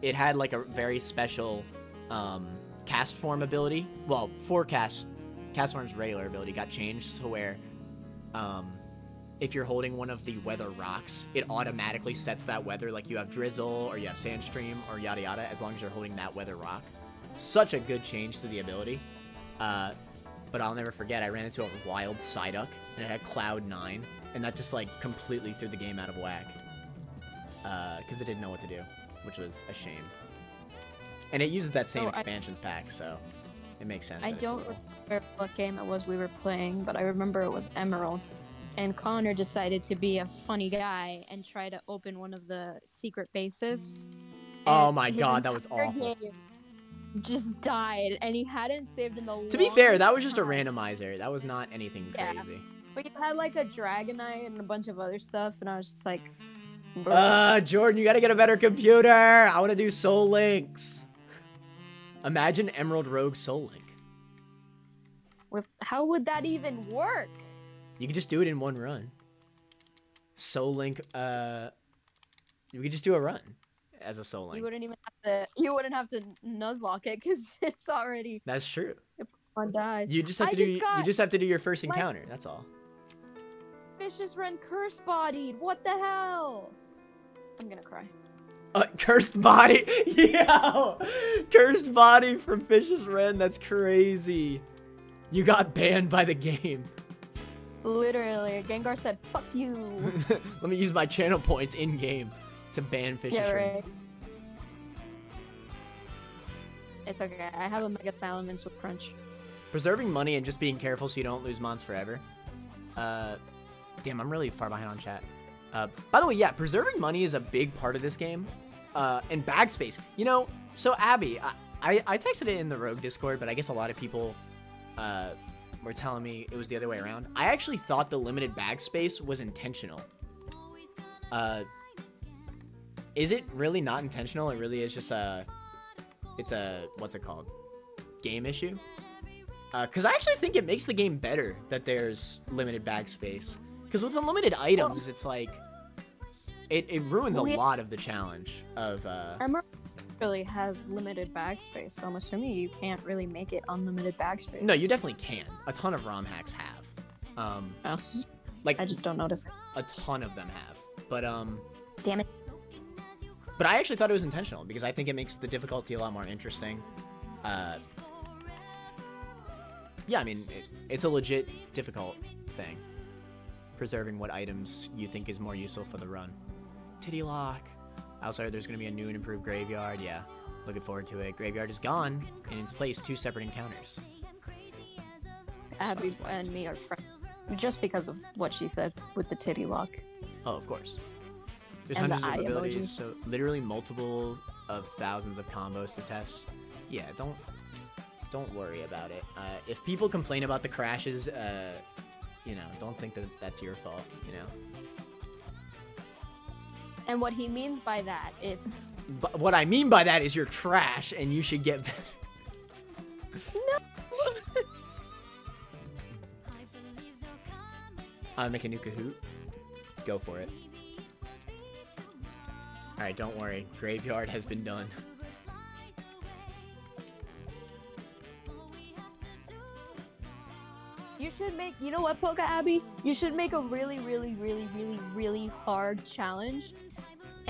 it had like a very special um, Castform ability. Well, forecast Castform's regular ability got changed to where um, if you're holding one of the weather rocks, it automatically sets that weather like you have drizzle or you have sandstream or yada yada as long as you're holding that weather rock. Such a good change to the ability. Uh, but I'll never forget, I ran into a wild Psyduck and it had Cloud 9, and that just like completely threw the game out of whack. Because it didn't know what to do, which was a shame. And it uses that same I- expansions pack, so it makes sense. I that it's a don't little- remember what game it was we were playing, but I remember it was Emerald. And Connor decided to be a funny guy and try to open one of the secret bases. Oh my god, that was awful. Just died, and he hadn't saved in the. To be fair, that was just a randomizer. That was not anything Yeah. crazy. But he had like a Dragonite and a bunch of other stuff, and I was just like, "Bro." Uh, Jordan, you gotta get a better computer. I want to do Soul Links. Imagine Emerald Rogue Soul Link. with how would that even work? You could just do it in one run. Soul Link, uh, you could just do a run as a Soul Link. You wouldn't even have to. You wouldn't have to nuzlocke it because it's already That's true. on dies. You just have I to do. just you just have to do your first like- encounter. That's all. Vicious Rend curse bodied. What the hell? I'm gonna cry. Uh, cursed body. Yo, cursed body from Vicious Rend. That's crazy. You got banned by the game. Literally, Gengar said, "Fuck you." Let me use my channel points in game to ban Vicious yeah, right. It's okay. I have a Mega Salamence with Crunch. Preserving money and just being careful so you don't lose mons forever. Uh, damn, I'm really far behind on chat. Uh, by the way, yeah, preserving money is a big part of this game. Uh, and bag space. You know, so Abby, I, I, I texted it in the Rogue Discord, but I guess a lot of people uh, were telling me it was the other way around. I actually thought the limited bag space was intentional. Uh, is it really not intentional? It really is just a, it's a, what's it called? Game issue? Because I actually think it makes the game better that there's limited bag space. Because with unlimited items, it's like it, it ruins a lot of the challenge of. Uh, really has limited bag space, so I'm assuming you can't really make it unlimited bag space. no, you definitely can. A ton of ROM hacks have. Um, Oh, like I just don't notice. a ton of them have. But um, Damn it. But I actually thought it was intentional because I think it makes the difficulty a lot more interesting. Uh, yeah, I mean, it, it's a legit difficult thing. Preserving what items you think is more useful for the run. Titty Lock. I also heard there's going to be a new and improved Graveyard. Yeah, looking forward to it. Graveyard is gone. And in its place, two separate encounters. Abby and me are friends. Just because of what she said with the titty lock. Oh, of course. There's And the hundreds of abilities, emoji. so literally multiple of thousands of combos to test. Yeah, don't don't worry about it. Uh, if people complain about the crashes, uh, you know, don't think that that's your fault. You know, And what he means by that is but what I mean by that is you're trash, and you should get better. Uh, make a new Kahoot. Go for it. All right, don't worry. Graveyard has been done. You should make, you know what, Pokabbie? You should make a really, really, really, really, really hard challenge.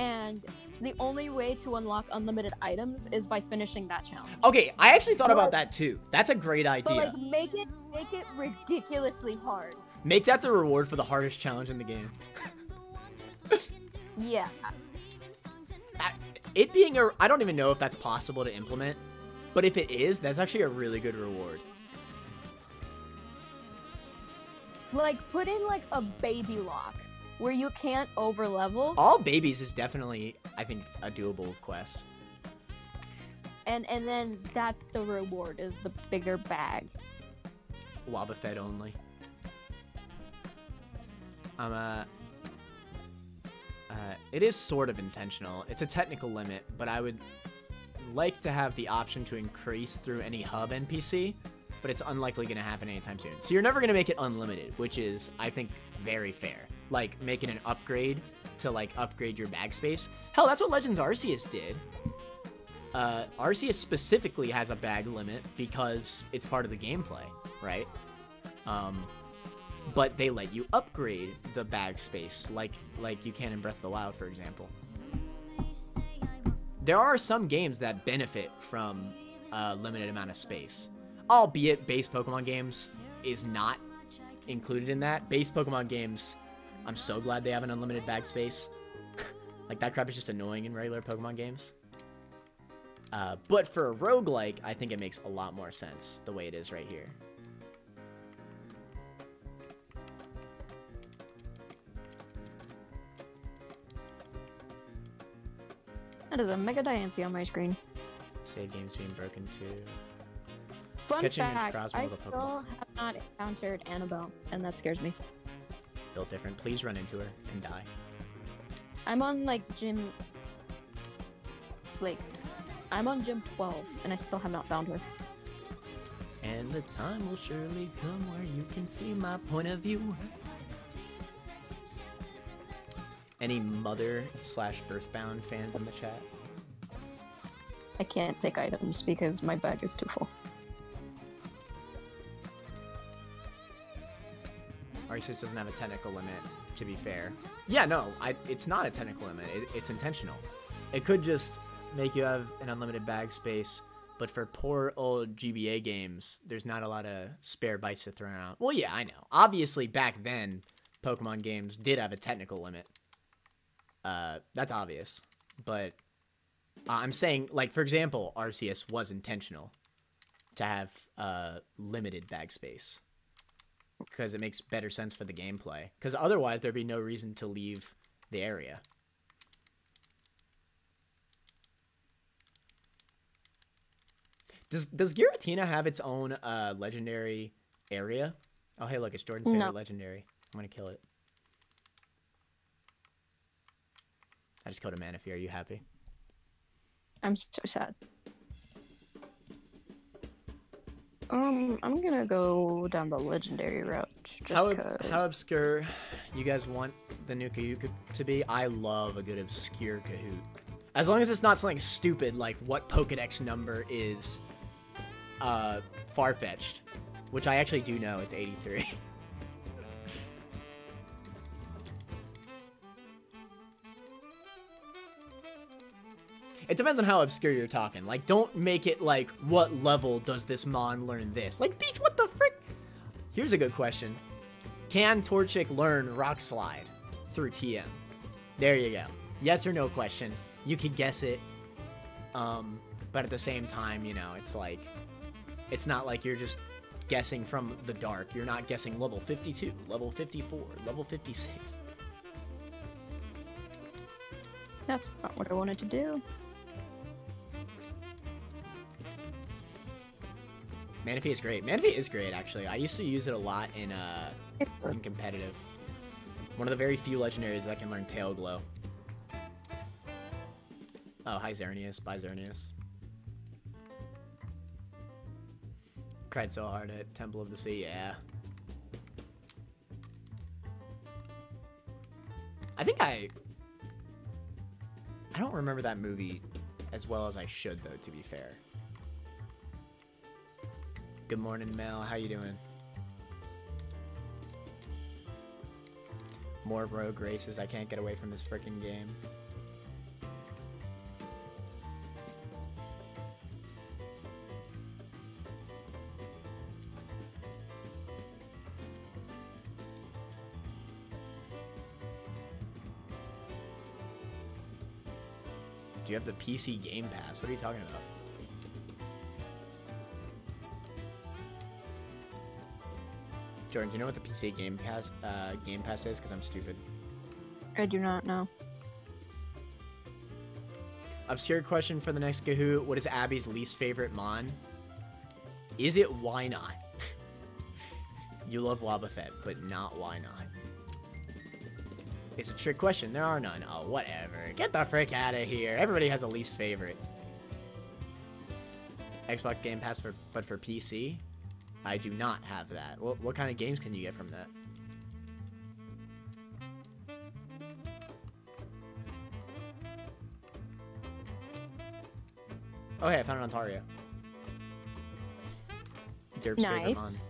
And the only way to unlock unlimited items is by finishing that challenge. Okay, I actually thought about that too. That's a great But idea. like, make it, make it ridiculously hard. Make that the reward for the hardest challenge in the game. Yeah. It being a, I don't even know if that's possible to implement, but if it is, that's actually a really good reward. Like, put in like a baby lock where you can't over level, All babies is definitely, I think, a doable quest. and and then that's the reward is the bigger bag. Wobbuffet only. Um, uh, uh, it is sort of intentional. It's a technical limit, but I would like to have the option to increase through any hub NPC, but it's unlikely going to happen anytime soon. So you're never going to make it unlimited, which is, I think, very fair. Like making an upgrade to like upgrade your bag space. Hell, that's what Legends Arceus did. Uh, Arceus specifically has a bag limit because it's part of the gameplay, right? Um, but they let you upgrade the bag space, like like you can in Breath of the Wild, for example. There are some games that benefit from a limited amount of space, albeit base Pokemon games is not included in that. Base Pokemon games, I'm so glad they have an unlimited bag space. like that crap is just annoying in regular Pokemon games. Uh, but for a roguelike, I think it makes a lot more sense the way it is right here. That is a Mega Diancie on my screen. Save games being broken too. Fun Catching fact, I still have not encountered Annabelle, and that scares me. Built different. Please run into her and die. I'm on like gym. Like, I'm on gym 12, and I still have not found her. And the time will surely come where you can see my point of view. Any Mother slash Earthbound fans in the chat? I can't take items because my bag is too full. Arceus doesn't have a technical limit, to be fair. Yeah, no, I, it's not a technical limit. It, it's intentional. It could just make you have an unlimited bag space, but for poor old GBA games, there's not a lot of spare bytes to throw around. Well, yeah, I know. Obviously, back then, Pokemon games did have a technical limit. Uh, that's obvious. But uh, I'm saying, like, for example, Arceus was intentional to have uh, limited bag space because it makes better sense for the gameplay. Because otherwise, there'd be no reason to leave the area. Does Does Giratina have its own uh, legendary area? Oh, hey, look, it's Jordan's favorite No. legendary. I'm gonna kill it. I just killed a Manaphy. Are you happy? I'm so sad. Um, I'm gonna go down the legendary route just How, because. how obscure you guys want the new Kahoot to be? I love a good obscure Kahoot. As long as it's not something stupid like what Pokedex number is uh, Farfetch'd, which I actually do know. It's 83. It depends on how obscure you're talking. Like, don't make it like, what level does this Mon learn this? Like, Beach, what the frick? Here's a good question. Can Torchic learn Rock Slide through TM? There you go. Yes or no question. You could guess it. Um, but at the same time, you know, it's like, it's not like you're just guessing from the dark. You're not guessing level 52, level 54, level 56. That's not what I wanted to do. Manaphy is great. Manaphy is great, actually. I used to use it a lot in uh in competitive. One of the very few legendaries that can learn Tail Glow. Oh, hi Xerneas. Bye Xerneas. Cried so hard at Temple of the Sea, yeah. I think I... I don't remember that movie as well as I should, though, to be fair. Good morning, Mel. How you doing? More rogue races. I can't get away from this freaking game. Do you have the PC Game Pass? What are you talking about? Jordan, do you know what the PC Game Pass uh, Game Pass is? Because I'm stupid. I do not know. Obscure question for the next Kahoot. What is Abby's least favorite Mon? Is it why not? you love Wobbuffet, but not why not. It's a trick question. There are none. Oh, whatever. Get the frick out of here. Everybody has a least favorite. Xbox Game Pass for but for PC? I do not have that. What, what kind of games can you get from that? Oh, hey, I found it on Taria. Derp's favorite Nice.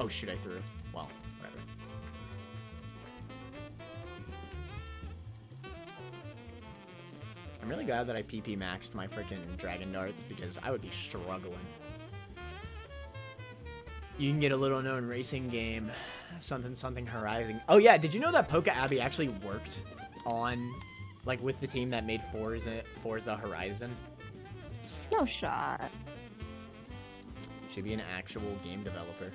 Oh shoot, I threw. Really glad that I PP maxed my freaking dragon darts because I would be struggling. You can get a little known racing game, something something Horizon. Oh yeah, did you know that Pokabbie actually worked on, like, with the team that made Forza Forza Horizon? No shot. Should be an actual game developer.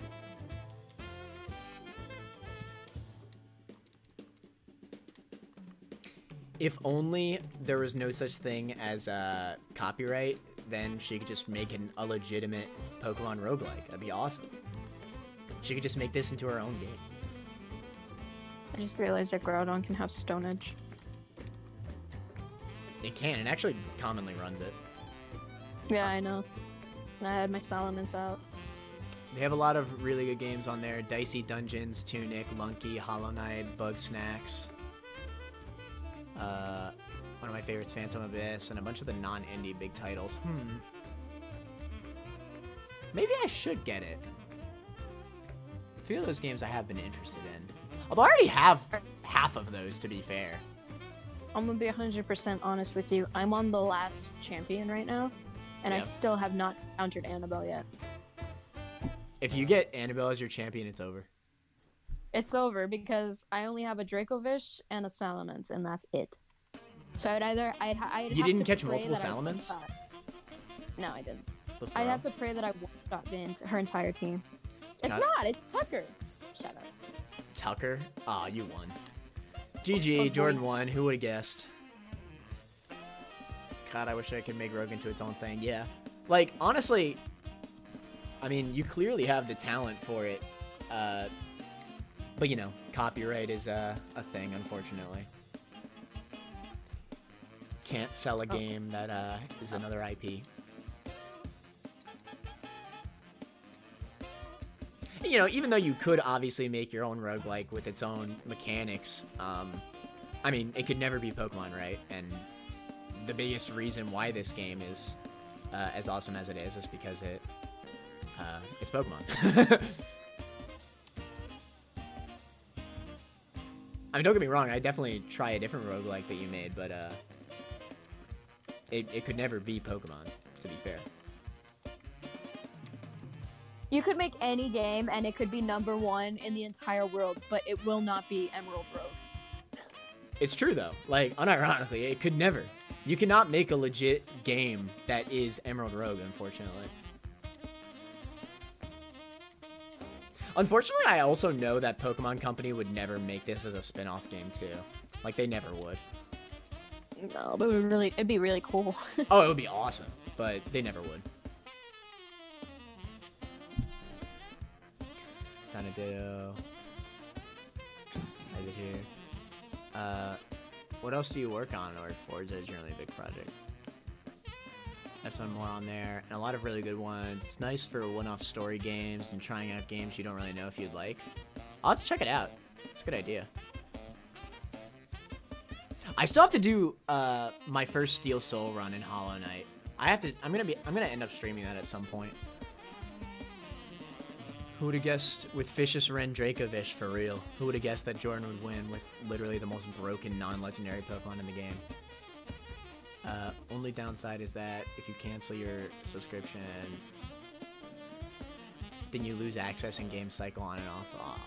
If only there was no such thing as uh, copyright, then she could just make an, a legitimate Pokemon roguelike. That'd be awesome. She could just make this into her own game. I just realized that Groudon can have Stone Edge. It can. It actually commonly runs it. Yeah, I know. And I had my Salamence out. They have a lot of really good games on there. Dicey Dungeons, Tunic, Lunky, Hollow Knight, Bugsnax. Uh, one of my favorites, Phantom Abyss, and a bunch of the non-indie big titles. Hmm. Maybe I should get it. A few of those games I have been interested in. Although I already have half of those, to be fair. I'm gonna be 100% honest with you. I'm on the last champion right now, and I still have not encountered Annabelle yet. If you get Annabelle as your champion, it's over. It's over because I only have a Dracovish and a Salamence, and that's it. So I'd either I'd, I'd You didn't catch multiple Salamence? No, I didn't. I'd have to pray that I one-shot the her entire team. It's Got- not. It's Tucker. Shout out. Tucker? Aw, you won. GG. Jordan won. Who would have guessed? God, I wish I could make Rogue into its own thing. Yeah. Like, honestly, I mean, you clearly have the talent for it. Uh, but, you know, copyright is uh, a thing, unfortunately. Can't sell a Oh. game that uh, is another IP. you know, even though you could obviously make your own roguelike with its own mechanics, um, I mean, it could never be Pokemon, right? And the biggest reason why this game is uh, as awesome as it is is because it uh, it's Pokemon. I mean, don't get me wrong. I definitely try a different roguelike that you made, but uh, it it could never be Pokemon. To be fair. You could make any game and it could be number one in the entire world, but it will not be Emerald Rogue. It's true though. Like unironically, it could never. You cannot make a legit game that is Emerald Rogue, unfortunately. Unfortunately, I also know that Pokemon Company would never make this as a spin-off game too. Like they never would. No, but it would really it'd be really cool. oh, it would be awesome, but they never would. Donadeo. Over here. Uh, what else do you work on or Forge is your only big project? I've more on there, and a lot of really good ones. It's nice for one-off story games and trying out games you don't really know if you'd like. I'll have to check it out. It's a good idea. I still have to do uh, my first Steel Soul run in Hollow Knight. I have to. I'm gonna be. I'm gonna end up streaming that at some point. Who would have guessed with Fishious Rend Dracovish for real? Who would have guessed that Jordan would win with literally the most broken non-legendary Pokemon in the game? Uh, only downside is that if you cancel your subscription, then you lose access and game cycle on and off. Aw.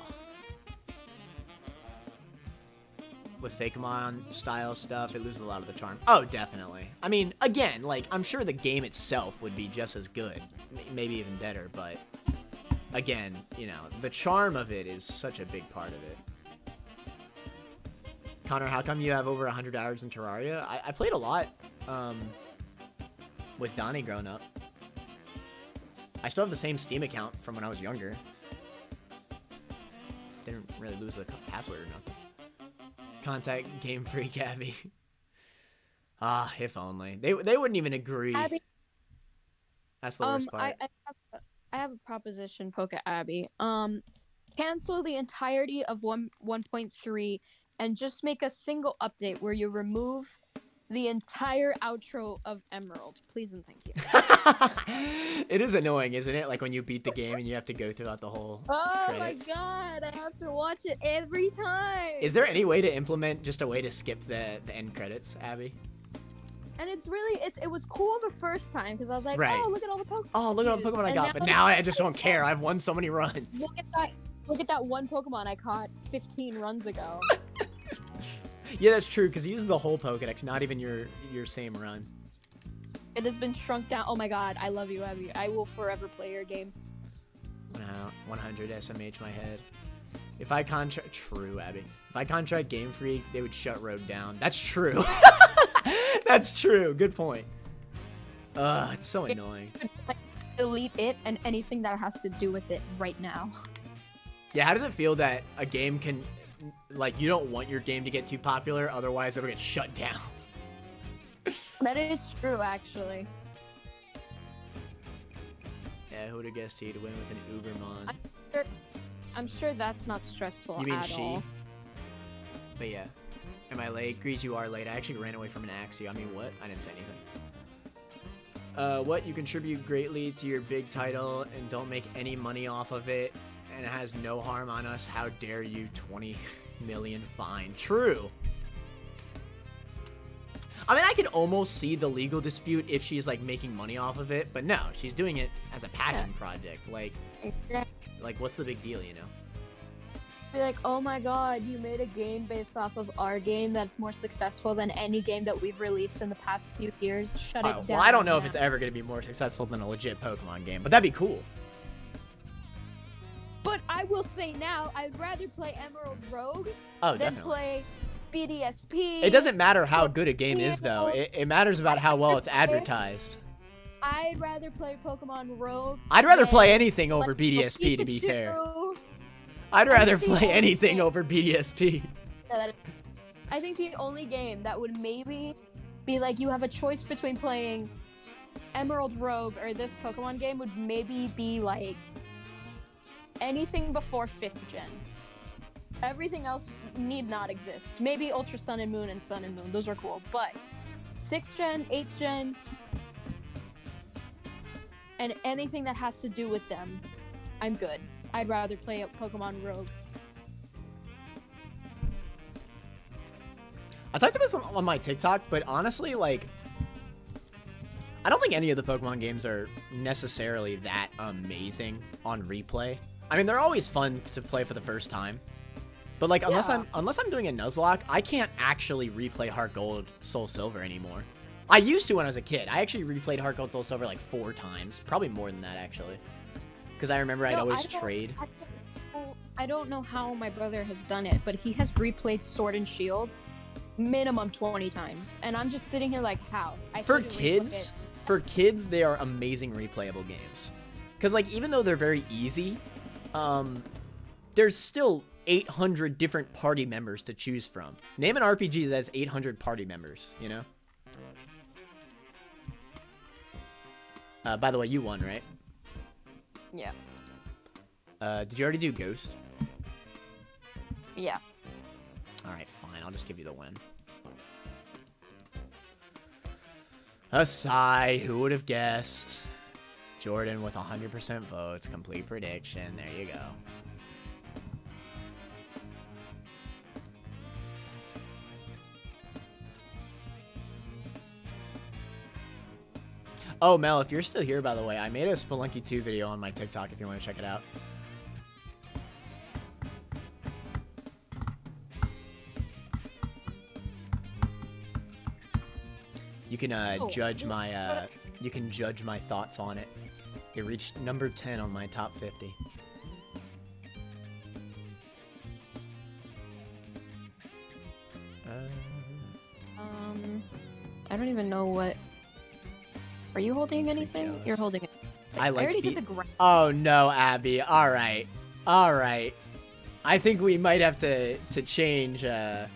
With Fakemon style stuff, it loses a lot of the charm. Oh, definitely. I mean, again, like, I'm sure the game itself would be just as good. Maybe even better, but again, you know, the charm of it is such a big part of it. Connor, how come you have over 100 hours in Terraria? I, I played a lot um, with Donnie growing up. I still have the same Steam account from when I was younger. Didn't really lose the password or nothing. Contact Game Freak Abby. ah, if only. They, they wouldn't even agree. Abby, That's the um, worst part. I, I, have, I have a proposition, Poke Abby. Um, cancel the entirety of one 1.3 and just make a single update where you remove the entire outro of Emerald. Please and thank you. it is annoying, isn't it? Like when you beat the game and you have to go throughout the whole Oh credits. my god, I have to watch it every time. Is there any way to implement just a way to skip the, the end credits, Abby? and it's really it's it was cool the first time because I was like, Right. oh look at all the Pokemon. Oh, look at all the Pokemon I And got, but now- now I just don't care. Oh. I've won so many runs. Look at that look at that one Pokemon I caught 15 runs ago. Yeah, that's true, because use the whole Pokedex, not even your your same run. it has been shrunk down. Oh my god, I love you, Abby. I will forever play your game. Wow, 100 SMH my head. If I contract, true, Abby. If I contract Game Freak, they would shut Rogue down. That's true. That's true. Good point. Ugh, it's so annoying. Delete it and anything that has to do with it right now. Yeah, how does it feel that a game can, like, you don't want your game to get too popular, otherwise it'll get shut down? That is true, actually. Yeah, who would have guessed he'd win with an Ubermon? Sure- I'm sure that's not stressful You mean at she? all. But yeah. Am I late? Grease, you are late. I actually ran away from an Axew. I mean, what? I didn't say anything. Uh, what? You contribute greatly to your big title and don't make any money off of it, and it has no harm on us. How dare you? 20 million fine. True. I mean, I could almost see the legal dispute if she's like making money off of it, but no, she's doing it as a passion project. Like, like what's the big deal, you know? Be like, oh my god, you made a game based off of our game that's more successful than any game that we've released in the past few years. Shut it Oh, down. well, I don't know if it's ever going to be more successful than a legit Pokemon game, but that'd be cool. But I will say now, I'd rather play Emerald Rogue Oh, than definitely. play BDSP. It doesn't matter how good a game is, though. It, it matters about how well it's advertised. I'd rather play Pokemon Rogue. I'd rather play anything over BDSP, to be fair. I'd rather play anything thing- over BDSP. Yeah, that is- I think the only game that would maybe be like you have a choice between playing Emerald Rogue or this Pokemon game would maybe be like anything before fifth gen. Everything else need not exist. Maybe Ultra Sun and Moon and Sun and Moon, those are cool. But sixth gen, eighth gen, and anything that has to do with them, I'm good. I'd rather play a Pokemon Rogue. I talked about this on my TikTok, but honestly, like, I don't think any of the Pokemon games are necessarily that amazing on replay. I mean, they're always fun to play for the first time. But like, unless Yeah. I'm unless I'm doing a Nuzlocke, I can't actually replay Heart Gold, Soul Silver anymore. I used to when I was a kid. I actually replayed Heart Gold, Soul Silver like four times, probably more than that actually. Because I remember I'd always trade. I don't know- I don't know how my brother has done it, but he has replayed Sword and Shield minimum 20 times. And I'm just sitting here like, how? I for kids for kids they are amazing replayable games because like even though they're very easy um there's still 800 different party members to choose from. Name an rpg that has 800 party members you know? Uh, by the way you won right? Yeah. uh, did you already do ghost? Yeah. all right fine. I'll just give you the win. A sigh. Who would have guessed Jordan with 100% votes, complete prediction. There you go. Oh, Mel, if you're still here, by the way, I made a Spelunky 2 video on my TikTok if you want to check it out. You can uh, Oh, judge my uh, you can judge my thoughts on it. It reached number 10 on my top 50. Uh, Um, I don't even know what. Are you holding anything? You're holding it. I like already did the ground. Oh no, Abby. All right, all right. I think we might have to to change uh,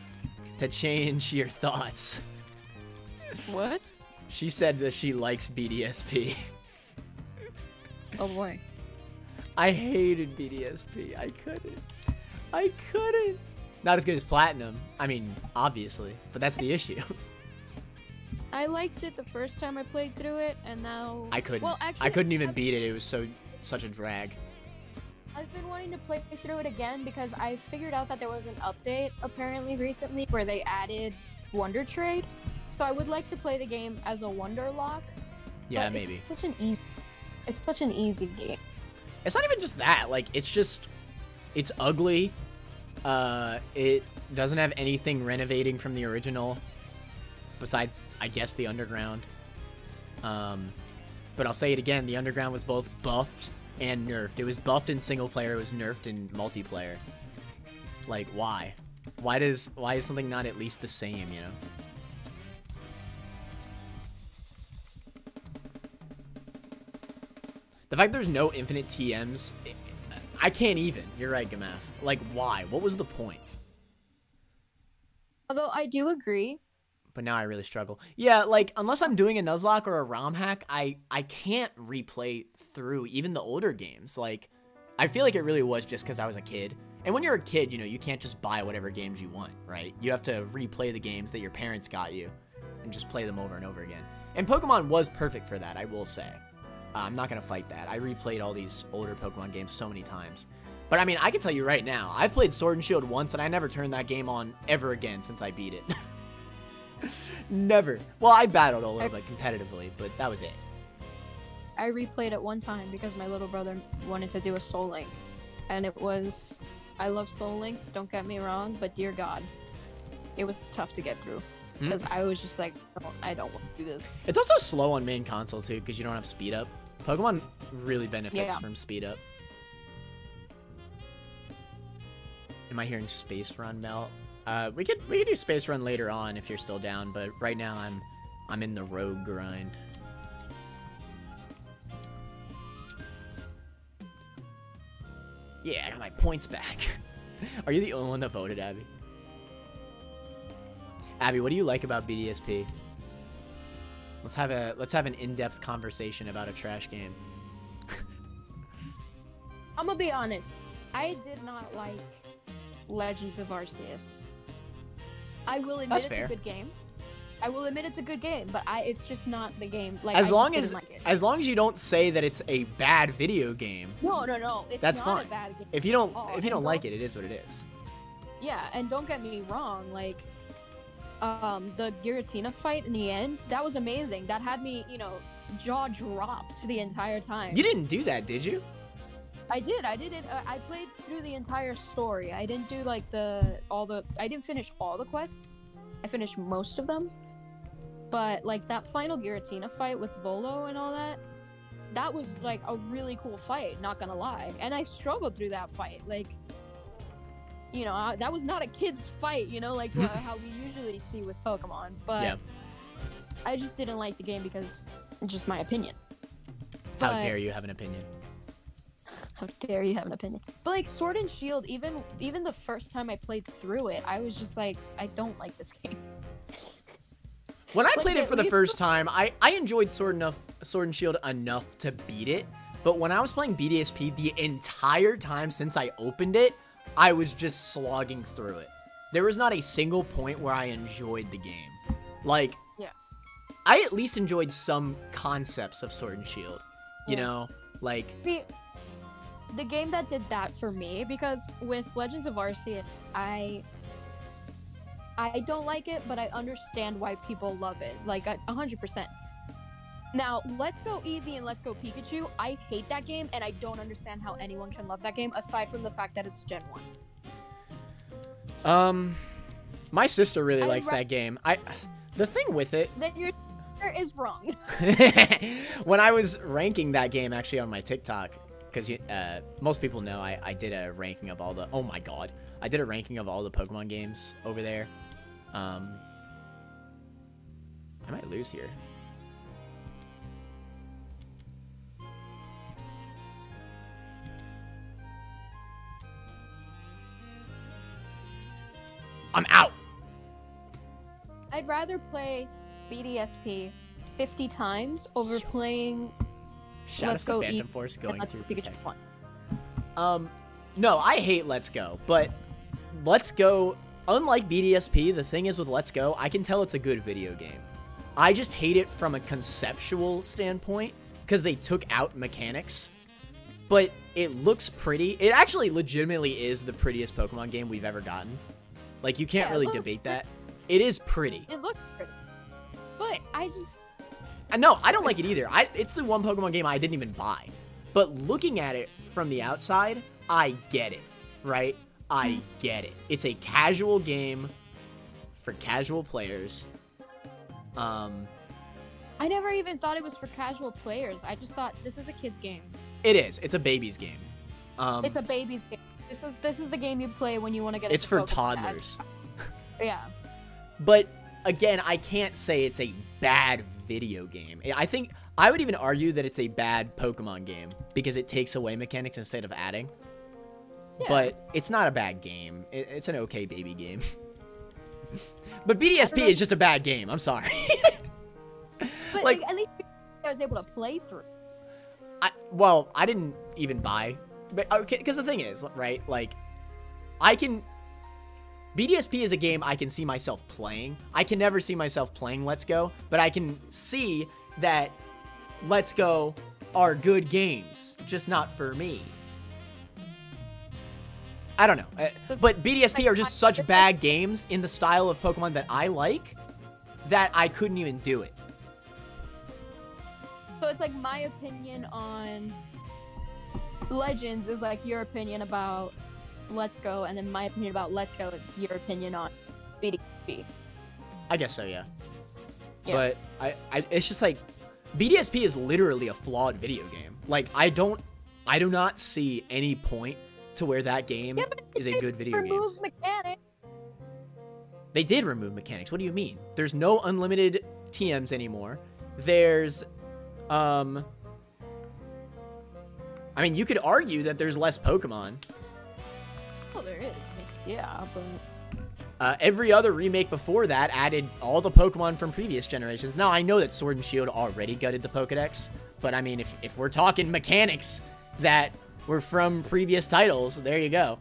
to change your thoughts. What? She said that she likes BDSP. Oh boy. I hated BDSP. I couldn't. I couldn't. Not as good as Platinum. I mean, obviously, but that's the issue. I liked it the first time I played through it, and now I couldn't. Well, actually, I couldn't even I've, beat it. It was so such a drag. I've been wanting to play through it again because I figured out that there was an update apparently recently where they added Wonder Trade. So I would like to play the game as a Wonderlocke. Yeah, maybe. It's such an easy. It's such an easy game. It's not even just that. Like, it's just, it's ugly. Uh, it doesn't have anything renovating from the original, besides, I guess, the underground. Um, but I'll say it again: the underground was both buffed and nerfed. It was buffed in single player. It was nerfed in multiplayer. Like, why? Why does why is something not at least the same? You know. The fact there's no infinite TMs, I can't even. You're right, Gamaf. Like, why? What was the point? Although I do agree. But now I really struggle. Yeah, like unless I'm doing a Nuzlocke or a ROM hack, I I can't replay through even the older games. Like, I feel like it really was just because I was a kid. And when you're a kid, you know, you can't just buy whatever games you want, right? You have to replay the games that your parents got you, and just play them over and over again. And Pokemon was perfect for that, I will say. Uh, I'm not gonna fight that. I replayed all these older Pokemon games so many times. But I mean, I can tell you right now, I've played Sword and Shield once, and I never turned that game on ever again since I beat it. never. Well, I battled a little bit competitively, but that was it. I replayed it one time because my little brother wanted to do a Soul Link, and it was. I love Soul Links. Don't get me wrong, but dear God, it was tough to get through Hmm. because I was just like, "No, I don't want to do this. It's also slow on main console too, because you don't have speed up. Pokemon really benefits Yeah. from speed up. Am I hearing Space Run, Mel? Uh, we could we could do Space Run later on if you're still down, but right now I'm I'm in the rogue grind. Yeah, I got my points back. Are you the only one that voted, Abby? Abby, what do you like about BDSP? Let's have a let's have an in-depth conversation about a trash game. I'm gonna be honest. I did not like Legends of Arceus. I will admit That's it's fair. a good game. I will admit it's a good game, but I it's just not the game. Like as I long as like as long as you don't say that it's a bad video game. no, no, no. It's That's not fine. a bad game. If you don't if you don't and like don't- it, it is what it is. Yeah, and don't get me wrong, like um, the Giratina fight in the end, that was amazing. That had me, you know, jaw dropped the entire time. You didn't do that, did you? I did. I did it. Uh, I played through the entire story. I didn't do like the all the. I didn't finish all the quests. I finished most of them. But like that final Giratina fight with Volo and all that, that was like a really cool fight. Not gonna lie. And I struggled through that fight. Like, you know, I, that was not a kid's fight. You know, like uh, how we usually see with Pokemon. But Yeah. I just didn't like the game because just my opinion. How dare you have an opinion? how dare you have an opinion? But like Sword and Shield, even even the first time I played through it, I was just like, I don't like this game. When I Like, played it for the first time, I, I enjoyed Sword enough Sword and Shield enough to beat it. But when I was playing BDSP the entire time since I opened it, I was just slogging through it. There was not a single point where I enjoyed the game. Like, Yeah. I at least enjoyed some concepts of Sword and Shield. You Yeah. know, like The the game that did that for me because with Legends of Arceus, I I don't like it, but I understand why people love it. Like a hundred percent. Now, Let's Go Eevee and Let's Go Pikachu, I hate that game, and I don't understand how anyone can love that game aside from the fact that it's Gen One. um my sister really I likes that game. I the thing with it that your sister is wrong. when I was ranking that game actually on my TikTok, because uh, most people know I, I did a ranking of all the oh my god I did a ranking of all the Pokemon games over there. Um, I might lose here. I'm out. I'd rather play BDSP 50 times over playing Shout Let's go Phantom eat Force going Let's through. Pikachu Protect. 1. Um, no, I hate Let's Go, but Let's Go, unlike BDSP, the thing is with Let's Go, I can tell it's a good video game. I just hate it from a conceptual standpoint because they took out mechanics, but it looks pretty. It actually legitimately is the prettiest Pokemon game we've ever gotten. Like, you can't Yeah, really debate pretty. that. It is pretty. It looks pretty. But I just. Uh, no, I don't like it either. I it's the one Pokemon game I didn't even buy. But looking at it from the outside, I get it, right? I get it. It's a casual game for casual players. Um, I never even thought it was for casual players. I just thought this is a kid's game. it is. It's a baby's game. Um, It's a baby's game. This is this is the game you play when you want to get. it's for toddlers. Yeah. But again, I can't say it's a bad video game. I think I would even argue that it's a bad Pokemon game because it takes away mechanics instead of adding. Yeah. But it's not a bad game. It, it's an okay baby game. but BDSP is just a bad game. I'm sorry. But like- like, at least I was able to play through. I, well, I didn't even buy, because the thing is, right? Like, I can. BDSP is a game I can see myself playing. I can never see myself playing Let's Go, but I can see that Let's Go are good games, just not for me. I don't know, Uh, but BDSP are just such bad games in the style of Pokemon that I like that I couldn't even do it. So it's like my opinion on Legends is like your opinion about Let's Go, and then my opinion about Let's Go is your opinion on BDSP. I guess so, yeah. Yeah. But I, I, it's just like BDSP is literally a flawed video game. Like I don't, I do not see any point to where that game Yeah, is a good video game. Remove mechanic. They did remove mechanics. What do you mean? There's no unlimited TMs anymore. There's, um, I mean, you could argue that there's less Pokemon. Oh, there is. Yeah, but Uh, every other remake before that added all the Pokemon from previous generations. Now, I know that Sword and Shield already gutted the Pokedex, but I mean, if, if we're talking mechanics that were from previous titles, there you go.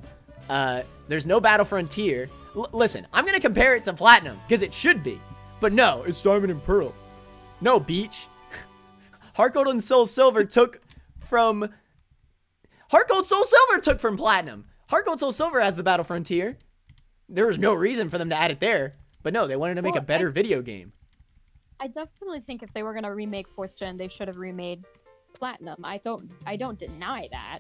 Uh, there's no Battle Frontier. L- listen, I'm going to compare it to Platinum, because it should be. But no, it's Diamond and Pearl. No, Beach. Heart Gold and Soul Silver took from... Heart Gold Soul Silver took from Platinum. Heart Gold Soul Silver has the Battle Frontier there was no reason for them to add it there. But no, they wanted to make Well, a better I- video game. I definitely think if they were gonna remake fourth gen, they should have remade Platinum. I don't I don't deny that.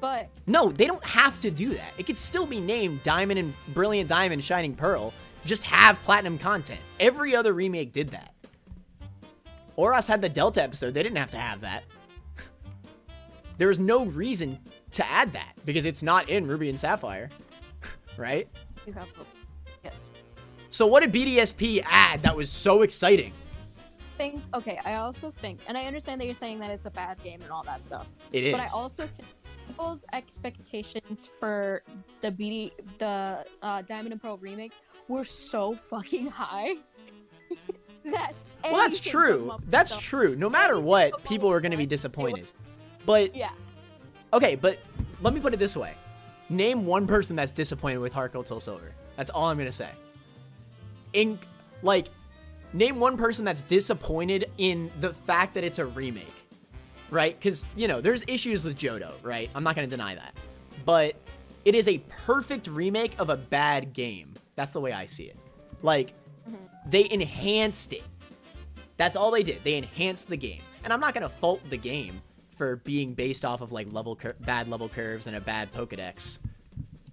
But No, they don't have to do that. It could still be named Diamond and Brilliant Diamond Shining Pearl. Just have platinum content. Every other remake did that. Oras had the Delta episode. They didn't have to have that. There was no reason to add that because it's not in Ruby and Sapphire. right? you have yes. So what did BDSP add that was so exciting? Think okay, I also think and I understand that you're saying that it's a bad game and all that stuff. It is. But I also think people's expectations for the BD the uh, Diamond and Pearl remakes were so fucking high. that well, that's true. come up with That's stuff. true. No matter what, people are going to be disappointed. But Yeah. Okay, but let me put it this way. Name one person that's disappointed with Heart Gold Soul Silver. That's all I'm gonna say. In like, name one person that's disappointed in the fact that it's a remake, right? Because you know there's issues with Johto, right? I'm not gonna deny that, but it is a perfect remake of a bad game. That's the way I see it. Like, mm-hmm. they enhanced it. That's all they did. They enhanced the game. And I'm not going to fault the game for being based off of like level cur- bad level curves and a bad Pokedex.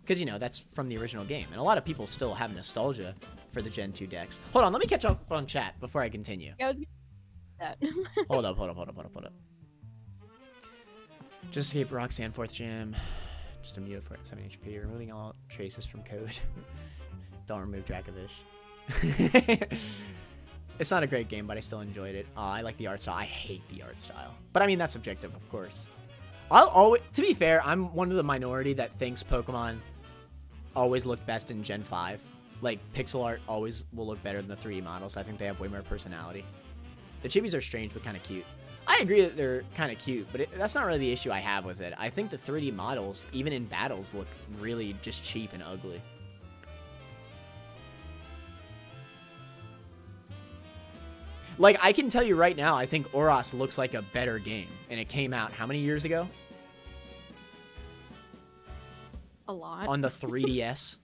Cuz you know, that's from the original game. And a lot of people still have nostalgia for the Gen 2 dex. Hold on, let me catch up on chat before I continue. I was gonna that. Hold up, hold up, hold up, hold up, hold up. Just escape Roxanne 4th Gym. Just a Mew for 7 HP. Removing all traces from code. Don't remove Dracovish. it's not a great game, but I still enjoyed it. Uh, I like the art style. I hate the art style. But I mean, that's subjective, of course. I'll always, to be fair, I'm one of the minority that thinks Pokemon always look best in Gen 5. Like, pixel art always will look better than the 3D models. I think they have way more personality. The chibis are strange but kind of cute. I agree that they're kind of cute, but it, that's not really the issue I have with it. I think the 3D models, even in battles, look really just cheap and ugly. Like, I can tell you right now, I think Oras looks like a better game. And it came out how many years ago? a lot. On the 3DS?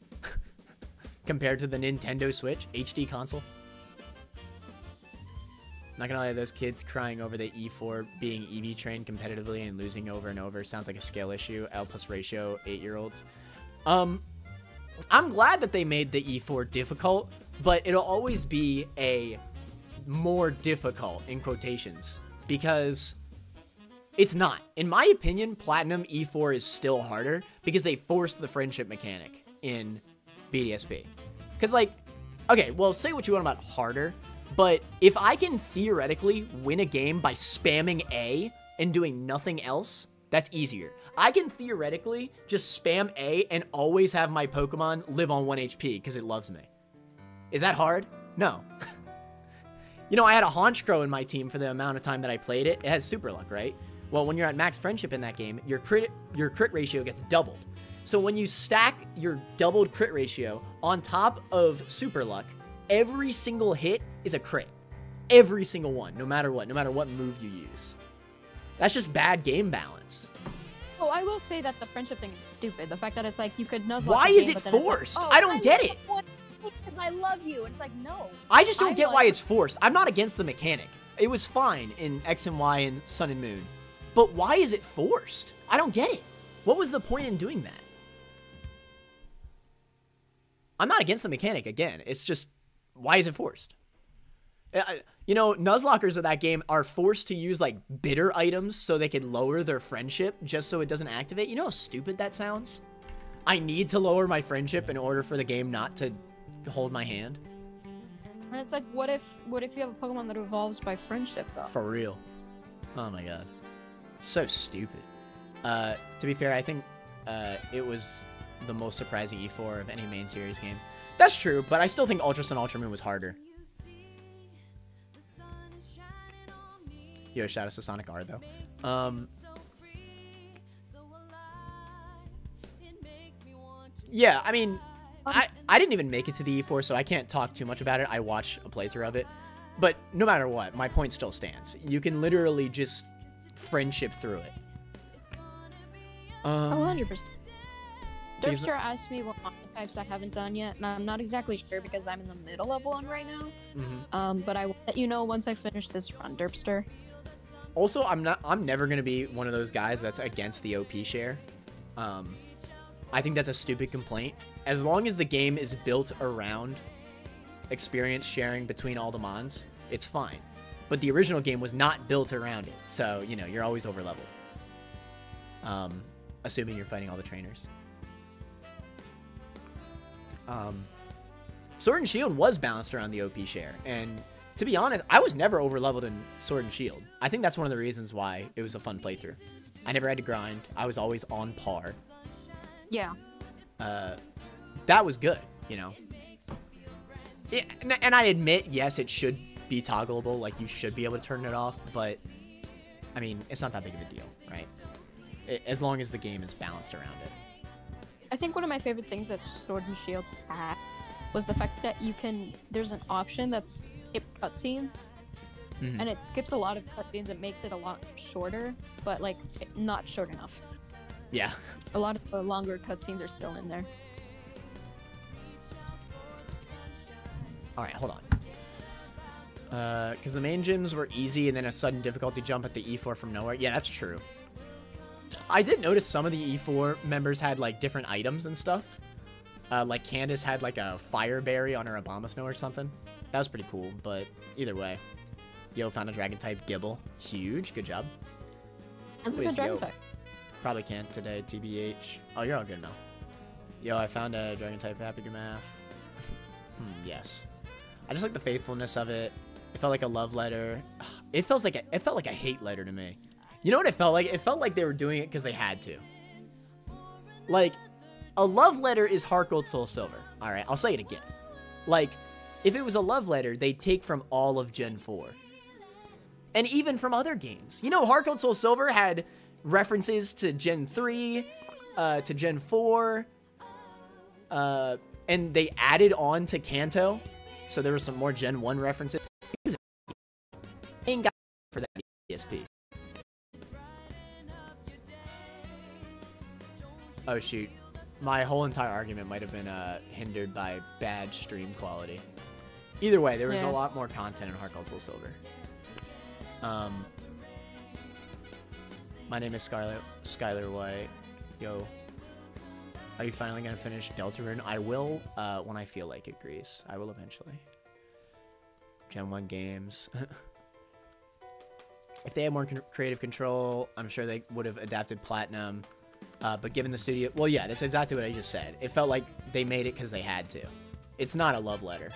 Compared to the Nintendo Switch HD console? Not gonna lie, those kids crying over the E4 being EV trained competitively and losing over and over sounds like a scale issue. L plus ratio, eight year olds. Um, I'm glad that they made the E4 difficult, but it'll always be a more difficult in quotations because it's not. In my opinion, Platinum E4 is still harder because they forced the friendship mechanic in BDSP. Because, like, okay, well, say what you want about harder, but if I can theoretically win a game by spamming A and doing nothing else, that's easier. I can theoretically just spam A and always have my Pokemon live on 1 HP because it loves me. Is that hard? No. you know, I had a Honchkrow in my team for the amount of time that I played it. It has super luck, right? Well, when you're at max friendship in that game, your crit your crit ratio gets doubled. So when you stack your doubled crit ratio on top of super luck, every single hit is a crit. Every single one, no matter what, no matter what move you use. That's just bad game balance. Oh, I will say that the friendship thing is stupid. The fact that it's like you could nuzzle. Why at is game, it it's like, forced? oh, I don't get love it. I love you. And it's like no. I just don't I get why it's forced. I'm not against the mechanic. It was fine in X and Y and Sun and Moon. But why is it forced? I don't get it. What was the point in doing that? I'm not against the mechanic again. It's just why is it forced? Uh, You know, Nuzlockers of that game are forced to use like bitter items so they can lower their friendship just so it doesn't activate. You know how stupid that sounds? I need to lower my friendship in order for the game not to hold my hand. And it's like, what if what if you have a Pokemon that evolves by friendship though? For real. Oh my god. So stupid. Uh, to be fair, I think uh, it was the most surprising E4 of any main series game. That's true, but I still think Ultra Sun Ultra Moon was harder. Yo, shout out to Sonic R though. Um, yeah, I mean, I, I didn't even make it to the E4, so I can't talk too much about it. I watched a playthrough of it. But no matter what, my point still stands. You can literally just friendship through it. Um, 100 percent. Because- Derpster asked me what types I haven't done yet, and I'm not exactly sure because I'm in the middle of one right now. Mhm. Um, but I will let you know once I finish this run, Derpster. Also, I'm not. I'm never gonna be one of those guys that's against the OP share. Um, I think that's a stupid complaint. As long as the game is built around experience sharing between all the mons, it's fine. But the original game was not built around it, so you know you're always over leveled. Um, assuming you're fighting all the trainers. Um, Sword and Shield was balanced around the OP share, and to be honest, I was never over leveled in Sword and Shield. I think that's one of the reasons why it was a fun playthrough. I never had to grind. I was always on par. Yeah. Uh, that was good, you know. And, I admit, yes, it should be toggleable. Like you should be able to turn it off, but I mean, it's not that big of a deal, right? As long as the game is balanced around it. I think one of my favorite things that Sword and Shield had was the fact that you can. There's an option that's skip cutscenes, Mhm. and it skips a lot of cutscenes. It makes it a lot shorter, but like not short enough. Yeah. A lot of the longer cutscenes are still in there. All right, hold on. Because the main gyms were easy and then a sudden difficulty jump at the E4 from nowhere. Yeah, that's true. I did notice some of the E4 members had like different items and stuff. Uh, like Candice had like a fire berry on her Abomasnow or something. That was pretty cool, but either way. Yo, found a dragon type Gible. Huge, good job. That's a good dragon type. Probably can't today, TBH. Oh, you're all good now. Yo, I found a dragon type Happy Math. hmm, yes. I just like the faithfulness of it. It felt like a love letter. It feels like a, it felt like a hate letter to me. You know what it felt like? It felt like they were doing it because they had to. Like, a love letter is Heart Gold Soul Silver. All right, I'll say it again. Like, if it was a love letter, they take from all of Gen 4. And even from other games. You know, Heart Gold Soul Silver had references to Gen 3, uh, to Gen 4, uh, and they added on to Kanto. So there were some more Gen 1 references. Ain't got for that ESP. Oh shoot. My whole entire argument might have been uh, hindered by bad stream quality. Either way, there was Yeah. a lot more content in Heart Gold Soul Silver. Um, my name is Scarlet Skylar White. Yo, are you finally gonna finish Deltarune? I will uh, when I feel like it, Grease. I will eventually. Gen One games. if they had more con- creative control, I'm sure they would have adapted Platinum. Uh, but given the studio, well, yeah, that's exactly what I just said. It felt like they made it because they had to. It's not a love letter.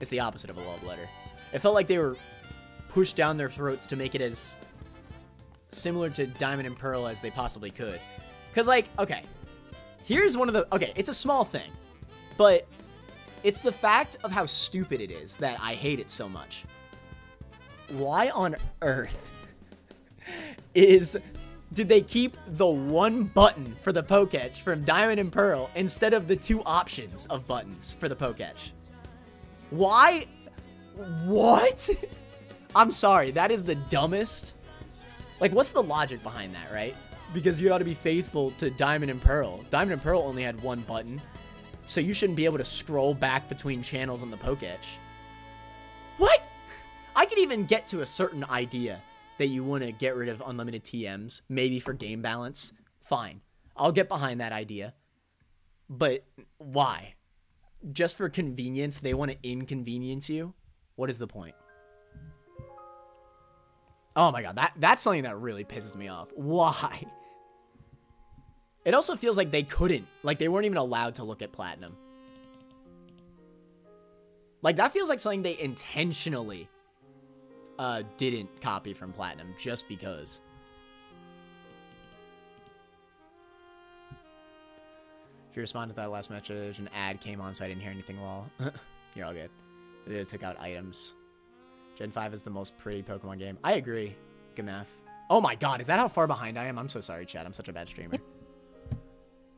It's the opposite of a love letter. It felt like they were pushed down their throats to make it as similar to Diamond and Pearl as they possibly could. Because, like, okay, here's one of the. Okay, it's a small thing, but it's the fact of how stupid it is that I hate it so much. Why on earth is. Did they keep the one button for the Poketch from Diamond and Pearl instead of the two options of buttons for the Poketch? Why? What? I'm sorry, that is the dumbest. Like, what's the logic behind that, right? Because you ought to be faithful to Diamond and Pearl. Diamond and Pearl only had one button, so you shouldn't be able to scroll back between channels on the Poketch. What? I could even get to a certain idea that you want to get rid of unlimited TMs, maybe for game balance. Fine. I'll get behind that idea. But why? Just for convenience, they want to inconvenience you? What is the point? Oh my god, that that's something that really pisses me off. Why? It also feels like they couldn't. Like they weren't even allowed to look at platinum. Like that feels like something they intentionally uh didn't copy from platinum just because. If you responded to that last message, an ad came on, so I didn't hear anything. Lol. You're all good. They took out items. Gen 5 is the most pretty Pokemon game. I agree, Gamef. Oh my god, is that how far behind I am? I'm so sorry, Chad. I'm such a bad streamer.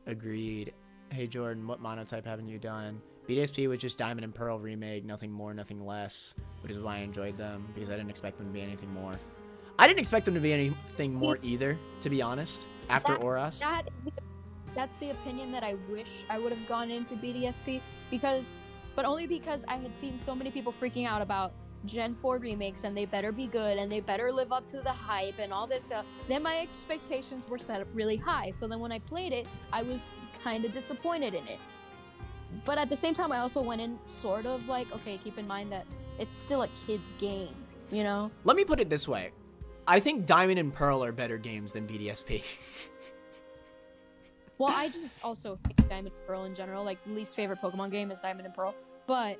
Agreed. Hey, Jordan, what monotype haven't you done? BDSP was just Diamond and Pearl remake, nothing more, nothing less, which is why I enjoyed them, because I didn't expect them to be anything more. I didn't expect them to be anything more either, to be honest, after That- Oras. That is the that's the opinion that I wish I would have gone into BDSP because, but only because I had seen so many people freaking out about Gen 4 remakes and they better be good and they better live up to the hype and all this stuff. Then my expectations were set up really high. So then when I played it, I was kind of disappointed in it. But at the same time, I also went in sort of like, okay, keep in mind that it's still a kid's game, you know? Let me put it this way. I think Diamond and Pearl are better games than BDSP. well, I just also hate Diamond and Pearl in general. Like, least favorite Pokemon game is Diamond and Pearl. But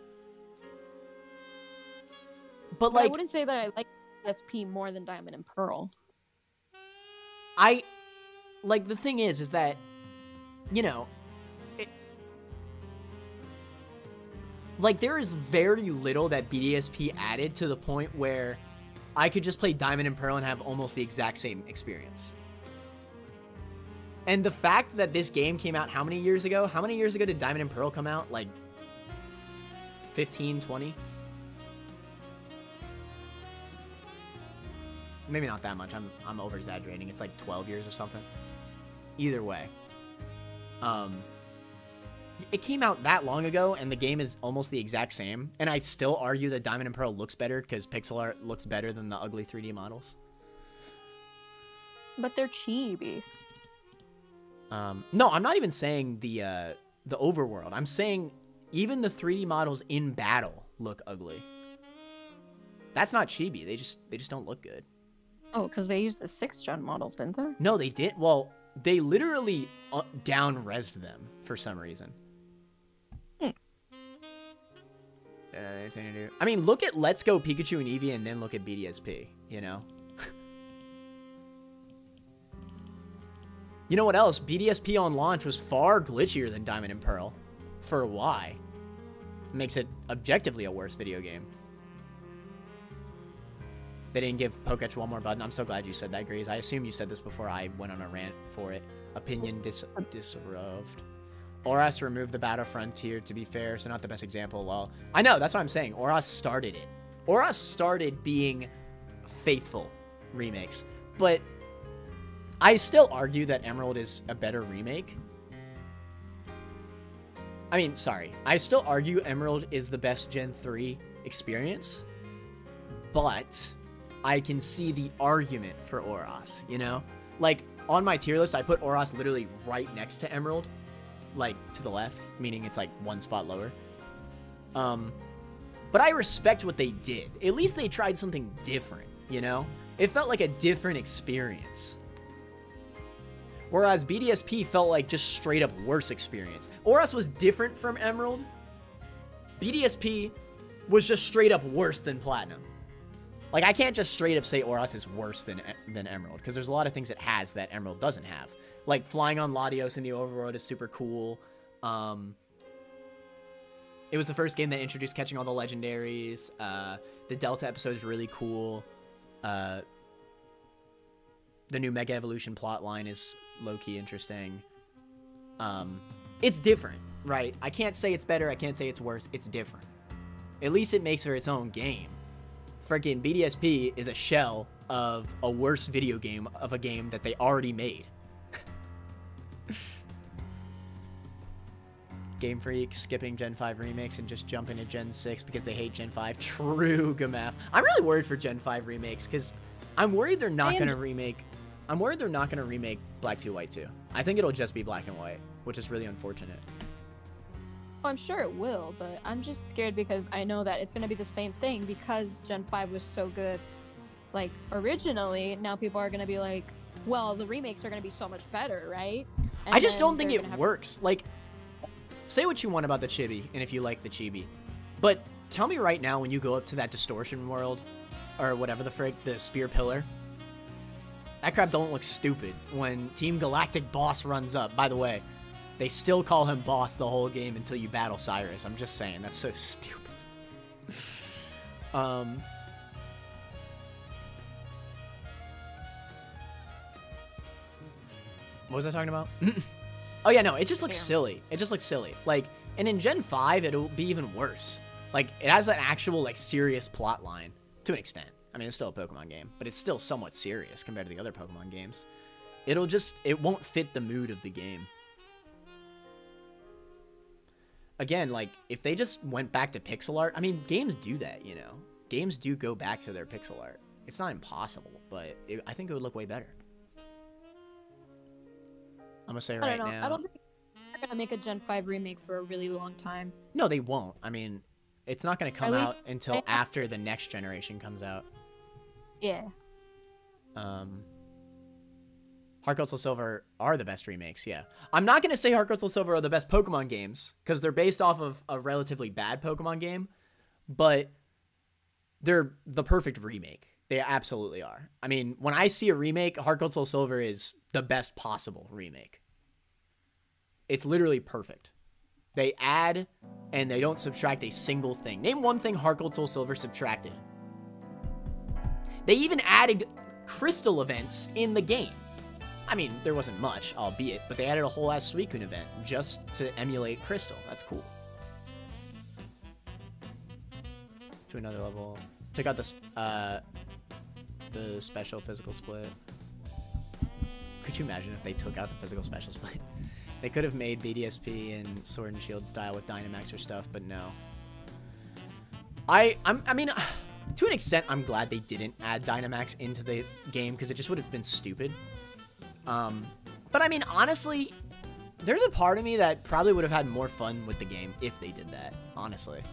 but like, I wouldn't say that I like SP more than Diamond and Pearl. I like the thing is, is that you know, it, like there is very little that BDSP added to the point where I could just play Diamond and Pearl and have almost the exact same experience. And the fact that this game came out how many years ago? How many years ago did Diamond and Pearl come out? Like 15, 20? Maybe not that much. I'm I'm over exaggerating. It's like 12 years or something. Either way, um, it came out that long ago, and the game is almost the exact same. And I still argue that Diamond and Pearl looks better because pixel art looks better than the ugly 3D models. But they're chibi. Um, no, I'm not even saying the uh, the overworld. I'm saying even the 3D models in battle look ugly. That's not chibi. They just they just don't look good. Oh, because they used the sixth gen models, didn't they? No, they did. Well, they literally uh, down resed them for some reason. Hmm. anything? I mean, look at Let's Go Pikachu and Eevee, and then look at BDSP. You know. you know what else? BDSP on launch was far glitchier than Diamond and Pearl. For why? Makes it objectively a worse video game. They didn't give Poketch one more button. I'm so glad you said that, Grease. I assume you said this before I went on a rant for it. Opinion dis disapproved. Oras removed the Battle Frontier, to be fair, so not the best example. Well, I know, that's what I'm saying. Oras started it. Oras started being faithful remakes. But I still argue that Emerald is a better remake. I mean, sorry. I still argue Emerald is the best Gen 3 experience. But I can see the argument for Oras, you know? Like, on my tier list, I put Oras literally right next to Emerald, like, to the left, meaning it's, like, one spot lower. Um, but I respect what they did. At least they tried something different, you know? It felt like a different experience. Whereas BDSP felt like just straight up worse experience. Oras was different from Emerald. BDSP was just straight up worse than Platinum. Like, I can't just straight up say Oras is worse than, than Emerald, because there's a lot of things it has that Emerald doesn't have. Like, flying on Latios in the overworld is super cool. Um, it was the first game that introduced catching all the legendaries. Uh, the Delta episode is really cool. Uh, the new Mega Evolution plotline is low-key interesting. Um, it's different, right? I can't say it's better. I can't say it's worse. It's different. At least it makes for its own game freaking BDSP is a shell of a worse video game of a game that they already made. Game Freak skipping Gen 5 remakes and just jumping to Gen 6 because they hate Gen 5. True, Gamaf. I'm really worried for Gen 5 remakes because I'm worried they're not going to remake. I'm worried they're not going to remake Black 2 White 2. I think it'll just be Black and White, which is really unfortunate. Oh, I'm sure it will, but I'm just scared because I know that it's going to be the same thing because Gen 5 was so good. Like, originally, now people are going to be like, well, the remakes are going to be so much better, right? And I just don't think it works. Like, say what you want about the chibi, and if you like the chibi. But tell me right now when you go up to that distortion world, or whatever the frick, the spear pillar, that crap don't look stupid when Team Galactic Boss runs up. By the way, they still call him boss the whole game until you battle Cyrus. I'm just saying, that's so stupid. um, what was I talking about? oh yeah, no, it just looks yeah. silly. It just looks silly. Like, and in Gen 5, it'll be even worse. Like, it has an actual, like, serious plot line, to an extent. I mean, it's still a Pokemon game, but it's still somewhat serious compared to the other Pokemon games. It'll just, it won't fit the mood of the game. Again, like if they just went back to pixel art, I mean, games do that, you know. Games do go back to their pixel art. It's not impossible, but it, I think it would look way better. I'm gonna say I right know. now. I don't think they're gonna make a Gen 5 remake for a really long time. No, they won't. I mean, it's not gonna come out until after the next generation comes out. Yeah. Um, Heart Silver are the best remakes. Yeah, I'm not gonna say Heart Silver are the best Pokemon games because they're based off of a relatively bad Pokemon game, but they're the perfect remake. They absolutely are. I mean, when I see a remake, Heart Silver is the best possible remake. It's literally perfect. They add and they don't subtract a single thing. Name one thing Heart Silver subtracted. They even added crystal events in the game. I mean, there wasn't much, albeit, but they added a whole ass Suicune event just to emulate Crystal. That's cool. To another level. Took out this, uh, the special physical split. Could you imagine if they took out the physical special split? they could have made BDSP and Sword and Shield style with Dynamax or stuff, but no. I, I'm, I mean, to an extent, I'm glad they didn't add Dynamax into the game because it just would have been stupid. Um, but I mean, honestly, there's a part of me that probably would have had more fun with the game if they did that, honestly.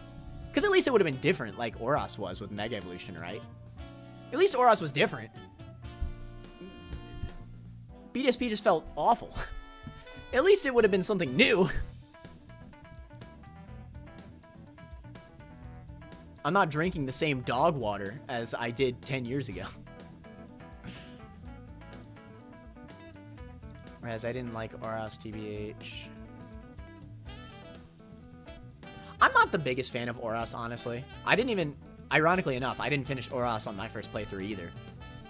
Because at least it would have been different, like Oras was with Mega Evolution, right? At least Oras was different. BDSP just felt awful. at least it would have been something new. I'm not drinking the same dog water as I did 10 years ago. Whereas I didn't like Oras TBH. I'm not the biggest fan of Oras, honestly. I didn't even, ironically enough, I didn't finish Oras on my first playthrough either.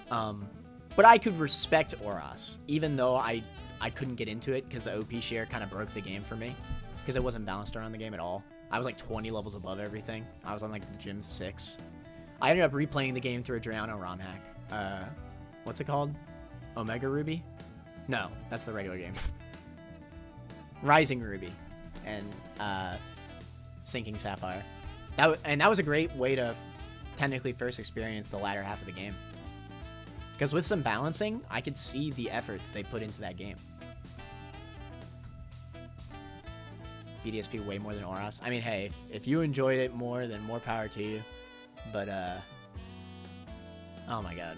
Um, but I could respect Oras, even though I, I couldn't get into it because the OP share kind of broke the game for me. Because it wasn't balanced around the game at all. I was like 20 levels above everything. I was on like the gym 6. I ended up replaying the game through a Drayano ROM hack. Uh, what's it called? Omega Ruby? No, that's the regular game. Rising Ruby and uh, Sinking Sapphire. That and that was a great way to technically first experience the latter half of the game. Because with some balancing, I could see the effort they put into that game. BDSP way more than Oras. I mean, hey, if, if you enjoyed it more, then more power to you. But, uh... Oh my god.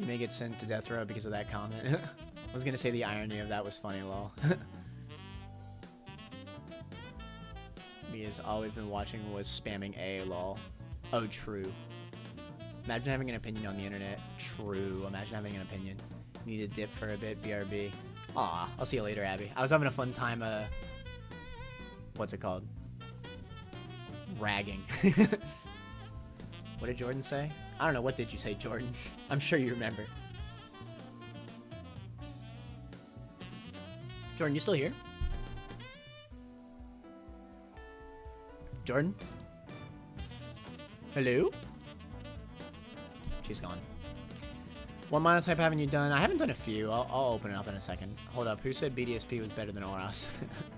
You may get sent to death row because of that comment. I was gonna say the irony of that was funny, lol. because all we've been watching was spamming A, lol. Oh, true. Imagine having an opinion on the internet. True. Imagine having an opinion. Need a dip for a bit, BRB. Aw, I'll see you later, Abby. I was having a fun time, uh... What's it called? Ragging. what did Jordan say? I don't know, what did you say, Jordan? I'm sure you remember. Jordan, you still here? Jordan? Hello? She's gone. What monotype haven't you done? I haven't done a few. I'll, I'll open it up in a second. Hold up. Who said BDSP was better than Oras?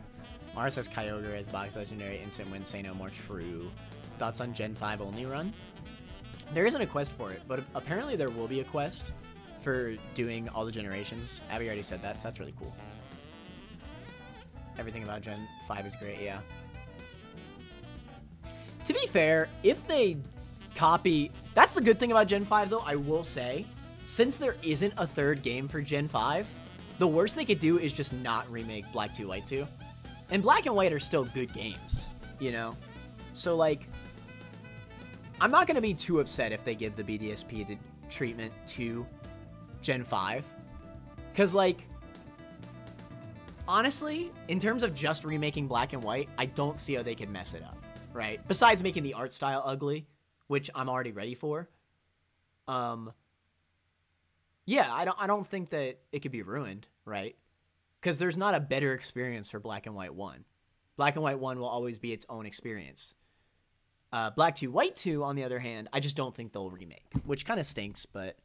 Oras has Kyogre as box legendary. Instant win. Say no more. True. Thoughts on Gen 5 only run? There isn't a quest for it, but apparently there will be a quest for doing all the generations. Abby already said that, so that's really cool. Everything about Gen 5 is great, yeah. To be fair, if they copy... That's the good thing about Gen 5, though, I will say. Since there isn't a third game for Gen 5, the worst they could do is just not remake Black 2, White 2. And Black and White are still good games, you know? So, like... I'm not going to be too upset if they give the BDSP treatment to Gen 5. Because, like... Honestly, in terms of just remaking Black and White, I don't see how they could mess it up right? Besides making the art style ugly, which I'm already ready for. Um Yeah, I don't I don't think that it could be ruined, right? Cuz there's not a better experience for Black and White 1. Black and White 1 will always be its own experience. Uh, Black 2 White 2, on the other hand, I just don't think they'll remake, which kind of stinks, but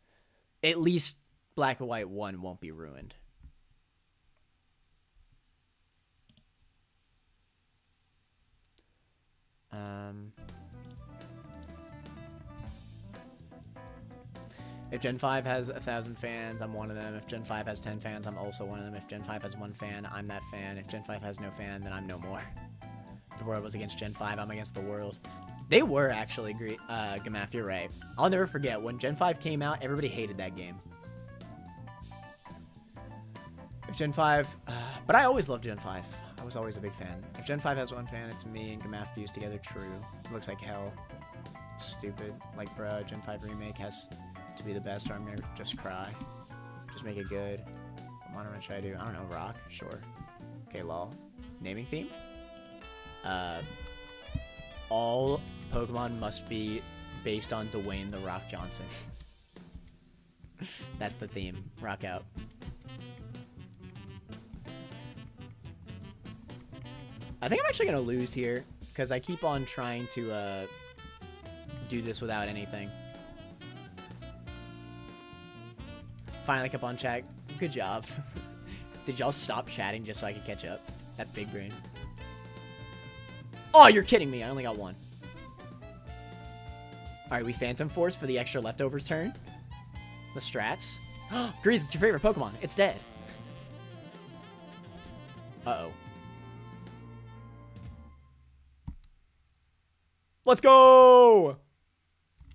at least Black and White 1 won't be ruined. Um, if Gen 5 has a thousand fans, I'm one of them. If Gen 5 has 10 fans, I'm also one of them. If Gen 5 has one fan, I'm that fan. If Gen 5 has no fan, then I'm no more. The world was against Gen 5, I'm against the world. They were actually great. Uh, right. I'll never forget when Gen 5 came out, everybody hated that game. If Gen 5, uh, but I always loved Gen 5. I was always a big fan. If Gen 5 has one fan, it's me and Gamaf fused together. True. It looks like hell. Stupid. Like, bruh, Gen 5 remake has to be the best, or I'm gonna just cry. Just make it good. What monument should I do? I don't know. Rock? Sure. Okay, lol. Naming theme? Uh, all Pokemon must be based on Dwayne the Rock Johnson. That's the theme. Rock out. I think I'm actually going to lose here because I keep on trying to uh, do this without anything. Finally kept on chat. Good job. Did y'all stop chatting just so I could catch up? That's big brain. Oh, you're kidding me. I only got one. Alright, we Phantom Force for the extra leftovers turn. The strats. Grease, it's your favorite Pokemon. It's dead. Uh-oh. Let's go!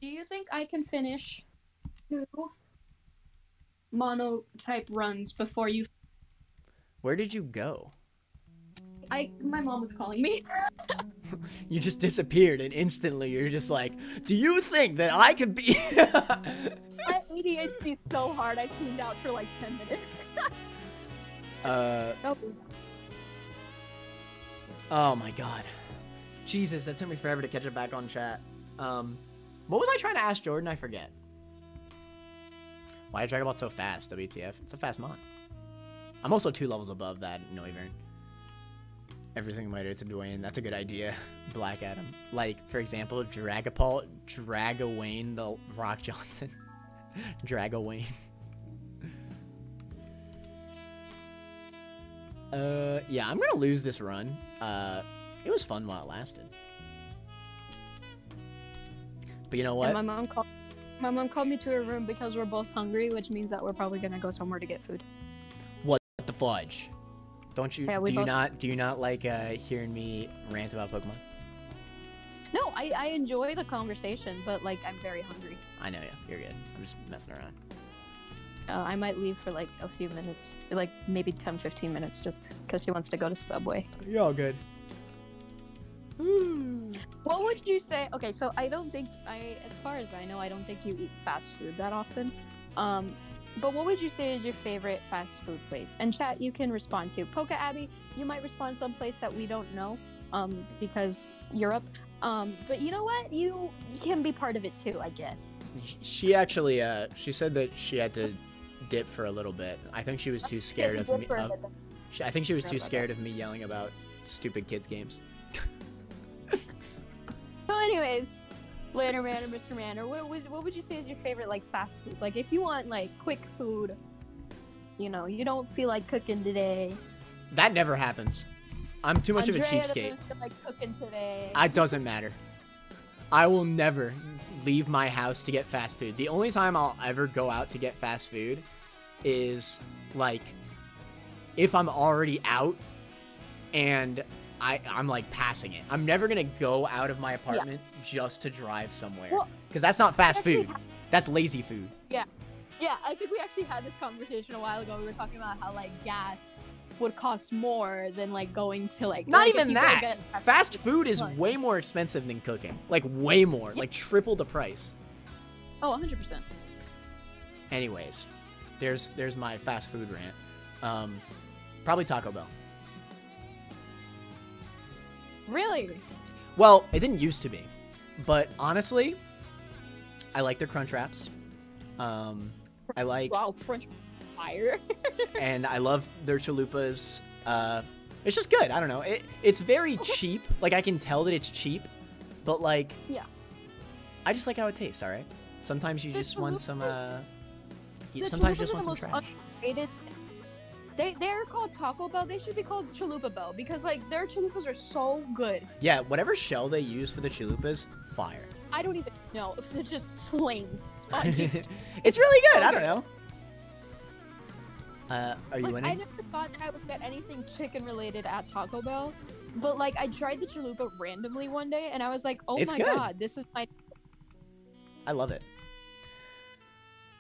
Do you think I can finish two monotype runs before you? Where did you go? I my mom was calling me. you just disappeared and instantly you're just like, do you think that I could be My ADHD so hard I tuned out for like ten minutes. Uh oh. Oh my god. Jesus, that took me forever to catch it back on chat. Um what was I trying to ask Jordan? I forget. Why is Dragon Ball so fast, WTF? It's a fast mon. I'm also two levels above that Noivern. Everything might to Dwayne. That's a good idea. Black Adam. Like, for example, Dragapult, Dragawayne the Rock Johnson. Dragawayne. uh, yeah, I'm gonna lose this run. Uh, it was fun while it lasted. But you know what? My mom called. My mom called me to her room because we're both hungry, which means that we're probably gonna go somewhere to get food. What the fudge? Don't you? Yeah, do you both- not? Do you not like uh, hearing me rant about Pokemon? No, I, I enjoy the conversation, but like I'm very hungry. I know, yeah. You're good. I'm just messing around. Uh, I might leave for like a few minutes, like maybe 10, 15 minutes, just because she wants to go to Subway. You're all good. What would you say? Okay, so I don't think I, as far as I know, I don't think you eat fast food that often. Um, but what would you say is your favorite fast food place? And chat, you can respond to Pokabbie. You might respond someplace that we don't know, um, because Europe. Um, but you know what? You, you can be part of it too, I guess. She actually, uh, she said that she had to dip for a little bit. I think she was too scared of me. Of, she, I think she was too scared of me yelling about stupid kids games. So, anyways, later, man, or Mr. Man, or what would what would you say is your favorite like fast food? Like, if you want like quick food, you know, you don't feel like cooking today. That never happens. I'm too much Andrea of a cheapskate. doesn't feel like cooking today. It doesn't matter. I will never leave my house to get fast food. The only time I'll ever go out to get fast food is like if I'm already out and I, I'm like passing it. I'm never gonna go out of my apartment just to drive somewhere Well, because that's not fast food. That's lazy food. yeah, Yeah, I think we actually had this conversation a while ago. We were talking about how like gas would cost more than like going to like Not like, even that. getting Fast food is way more expensive than cooking. Like way more. Yeah. Like triple the price. Oh, 100 percent. Anyways, there's there's my fast food rant. Um, probably Taco Bell. Really? Well, it didn't used to be, but honestly, I like their crunch wraps. Um, I like Wow, French fire. and I love their chalupas. Uh, it's just good. I don't know. It it's very cheap. Like I can tell that it's cheap, but like Yeah. I just like how it tastes. All right. Sometimes you The just want some. Uh, you- sometimes you just want some trash. underrated. They they're called Taco Bell. They should be called Chalupa Bell because like their chalupas are so good. Yeah, whatever shell they use for the chalupas, fire. I don't even know it's just flames. Oh, just- it's really good. I don't know. Uh, are you like, winning? I never thought that I would get anything chicken related at Taco Bell, but like I tried the chalupa randomly one day and I was like, oh It's my good. god, this is my I love it.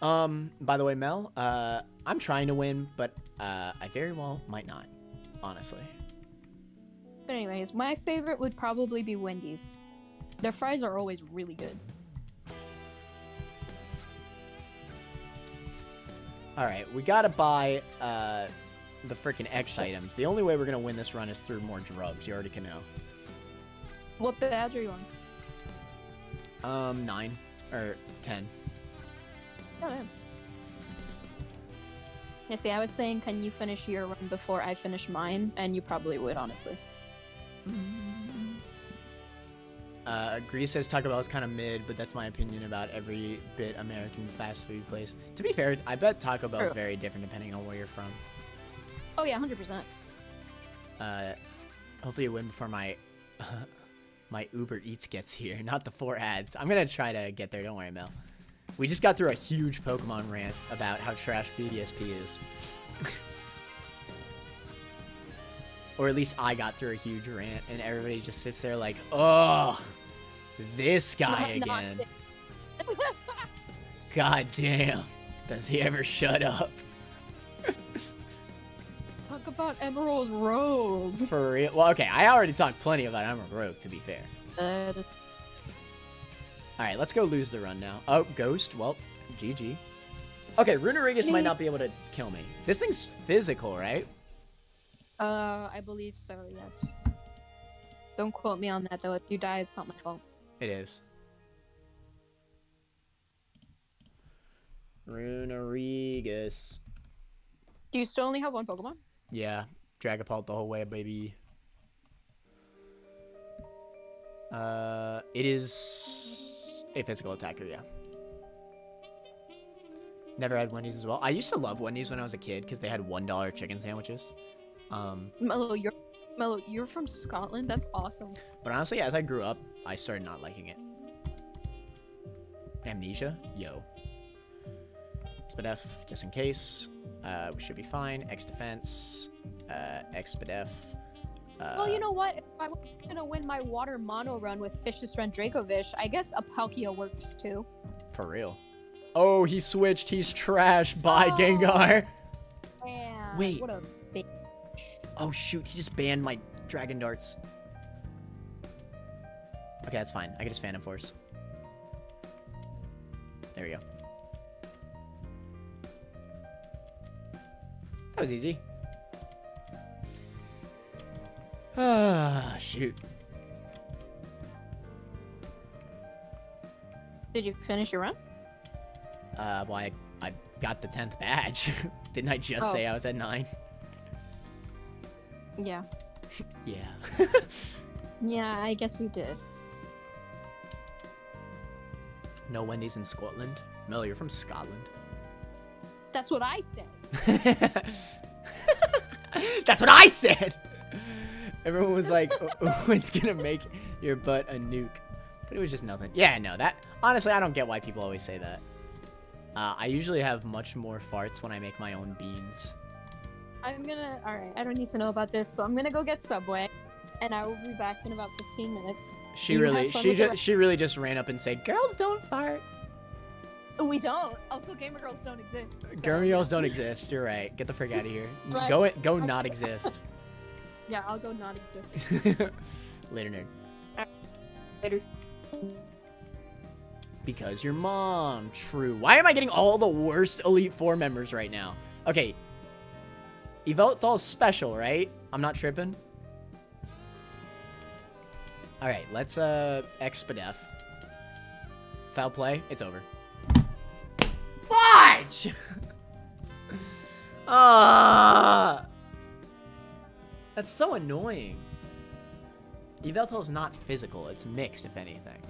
Um, by the way, Mel, uh, I'm trying to win, but uh, I very well might not, honestly. But anyways, my favorite would probably be Wendy's. Their fries are always really good. All right, we gotta buy uh, the freaking X items. The only way we're gonna win this run is through more drugs. You already can know. What badge are you on? Um, nine or ten. Oh, yeah. Yeah, see, I was saying, can you finish your run before I finish mine? And you probably would, honestly. Uh, Grease says Taco Bell is kind of mid, but that's my opinion about every bit American fast food place. To be fair, I bet Taco Bell is very different depending on where you're from. Oh yeah, hundred percent. Uh, hopefully you win before my my Uber Eats gets here, not the four ads. I'm gonna try to get there. Don't worry, Mel. We just got through a huge Pokemon rant about how trash BDSP is. or at least I got through a huge rant, and everybody just sits there like, oh, this guy again. God damn. Does he ever shut up? Talk about Emerald Rogue. For real? Well, okay, I already talked plenty about Emerald Rogue, to be fair. Uh, All right, let's go lose the run now. Oh, Ghost. Well, GG. Okay, Runerigus might not be able to kill me. This thing's physical, right? Uh, I believe so. Yes. Don't quote me on that though. If you die, it's not my fault. It is. Runerigus. Do you still only have one Pokemon? Yeah, Dragapult the whole way, baby. Uh, it is a physical attacker, yeah. Never had Wendy's as well. I used to love Wendy's when I was a kid because they had one dollar chicken sandwiches. Um, Mello, you're Mello. You're from Scotland. That's awesome. but honestly, as I grew up, I started not liking it. Amnesia, yo. Spadef, just in case. Uh, we should be fine. X defense. Uh, X Spadef. Uh, well, you know what? If I was gonna win my water mono run with Fishious Rend Dracovish, I guess a Palkia works too. For real. Oh, he switched. He's trash. Bye, Oh. Gengar. Man, Wait. What a big. Oh, shoot. He just banned my Dragon Darts. Okay, that's fine. I can just Phantom Force. There we go. That was easy. Ah, shoot. Did you finish your run? Uh, well, I, I got the 10th badge. Didn't I just Oh. say I was at 9? Yeah. Yeah. Yeah, I guess you did. no Wendy's in Scotland? Mel, you're from Scotland. That's what I said. That's what I said! Everyone was like, oh, it's gonna make your butt a nuke. But it was just nothing. Yeah, no, that. Honestly, I don't get why people always say that. Uh, I usually have much more farts when I make my own beans. I'm gonna. All right, I don't need to know about this, so I'm gonna go get Subway, and I will be back in about 15 minutes. She You really, she just, she really just ran up and said, "Girls don't fart." We don't. Also, gamer girls don't exist. so- Girl girls don't exist. You're right. Get the frick out of here. Right. Go, it, go, not exist. Yeah, I'll go not exist. Later, nerd. Later. Because your mom. True. Why am I getting all the worst Elite Four members right now? Okay. Yveltal's special, right? I'm not tripping. All right, let's uh Expedef. Foul play. It's over. Fudge! Ah! That's so annoying. Yveltal is not physical. It's mixed, if anything.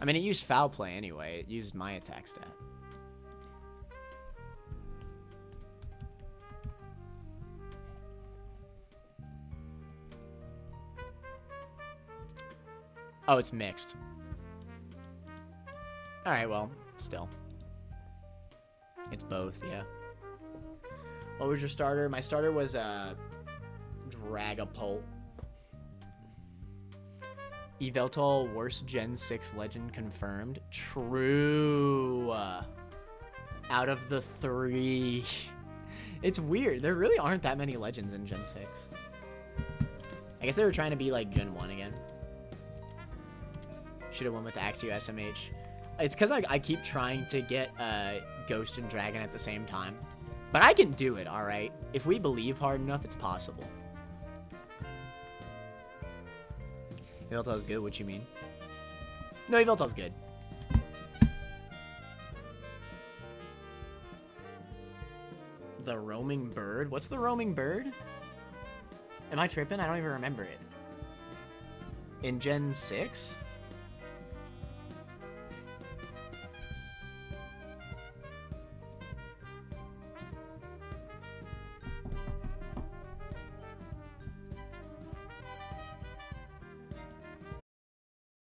I mean, it used foul play anyway. It used my attack stat. Oh, it's mixed. Alright, well, still. It's both, yeah. What was your starter? My starter was uh, Dragapult. Yveltal, worst Gen 6 legend confirmed. True. Out of the three. It's weird. There really aren't that many legends in Gen 6. I guess they were trying to be like Gen 1 again. Should have went with Axew SMH. It's because I, I keep trying to get uh, Ghost and Dragon at the same time. But I can do it, alright? If we believe hard enough, it's possible. Yveltal's good, what you mean? No, Yveltal's good. The roaming bird? What's the roaming bird? Am I tripping? I don't even remember it. In Gen 6?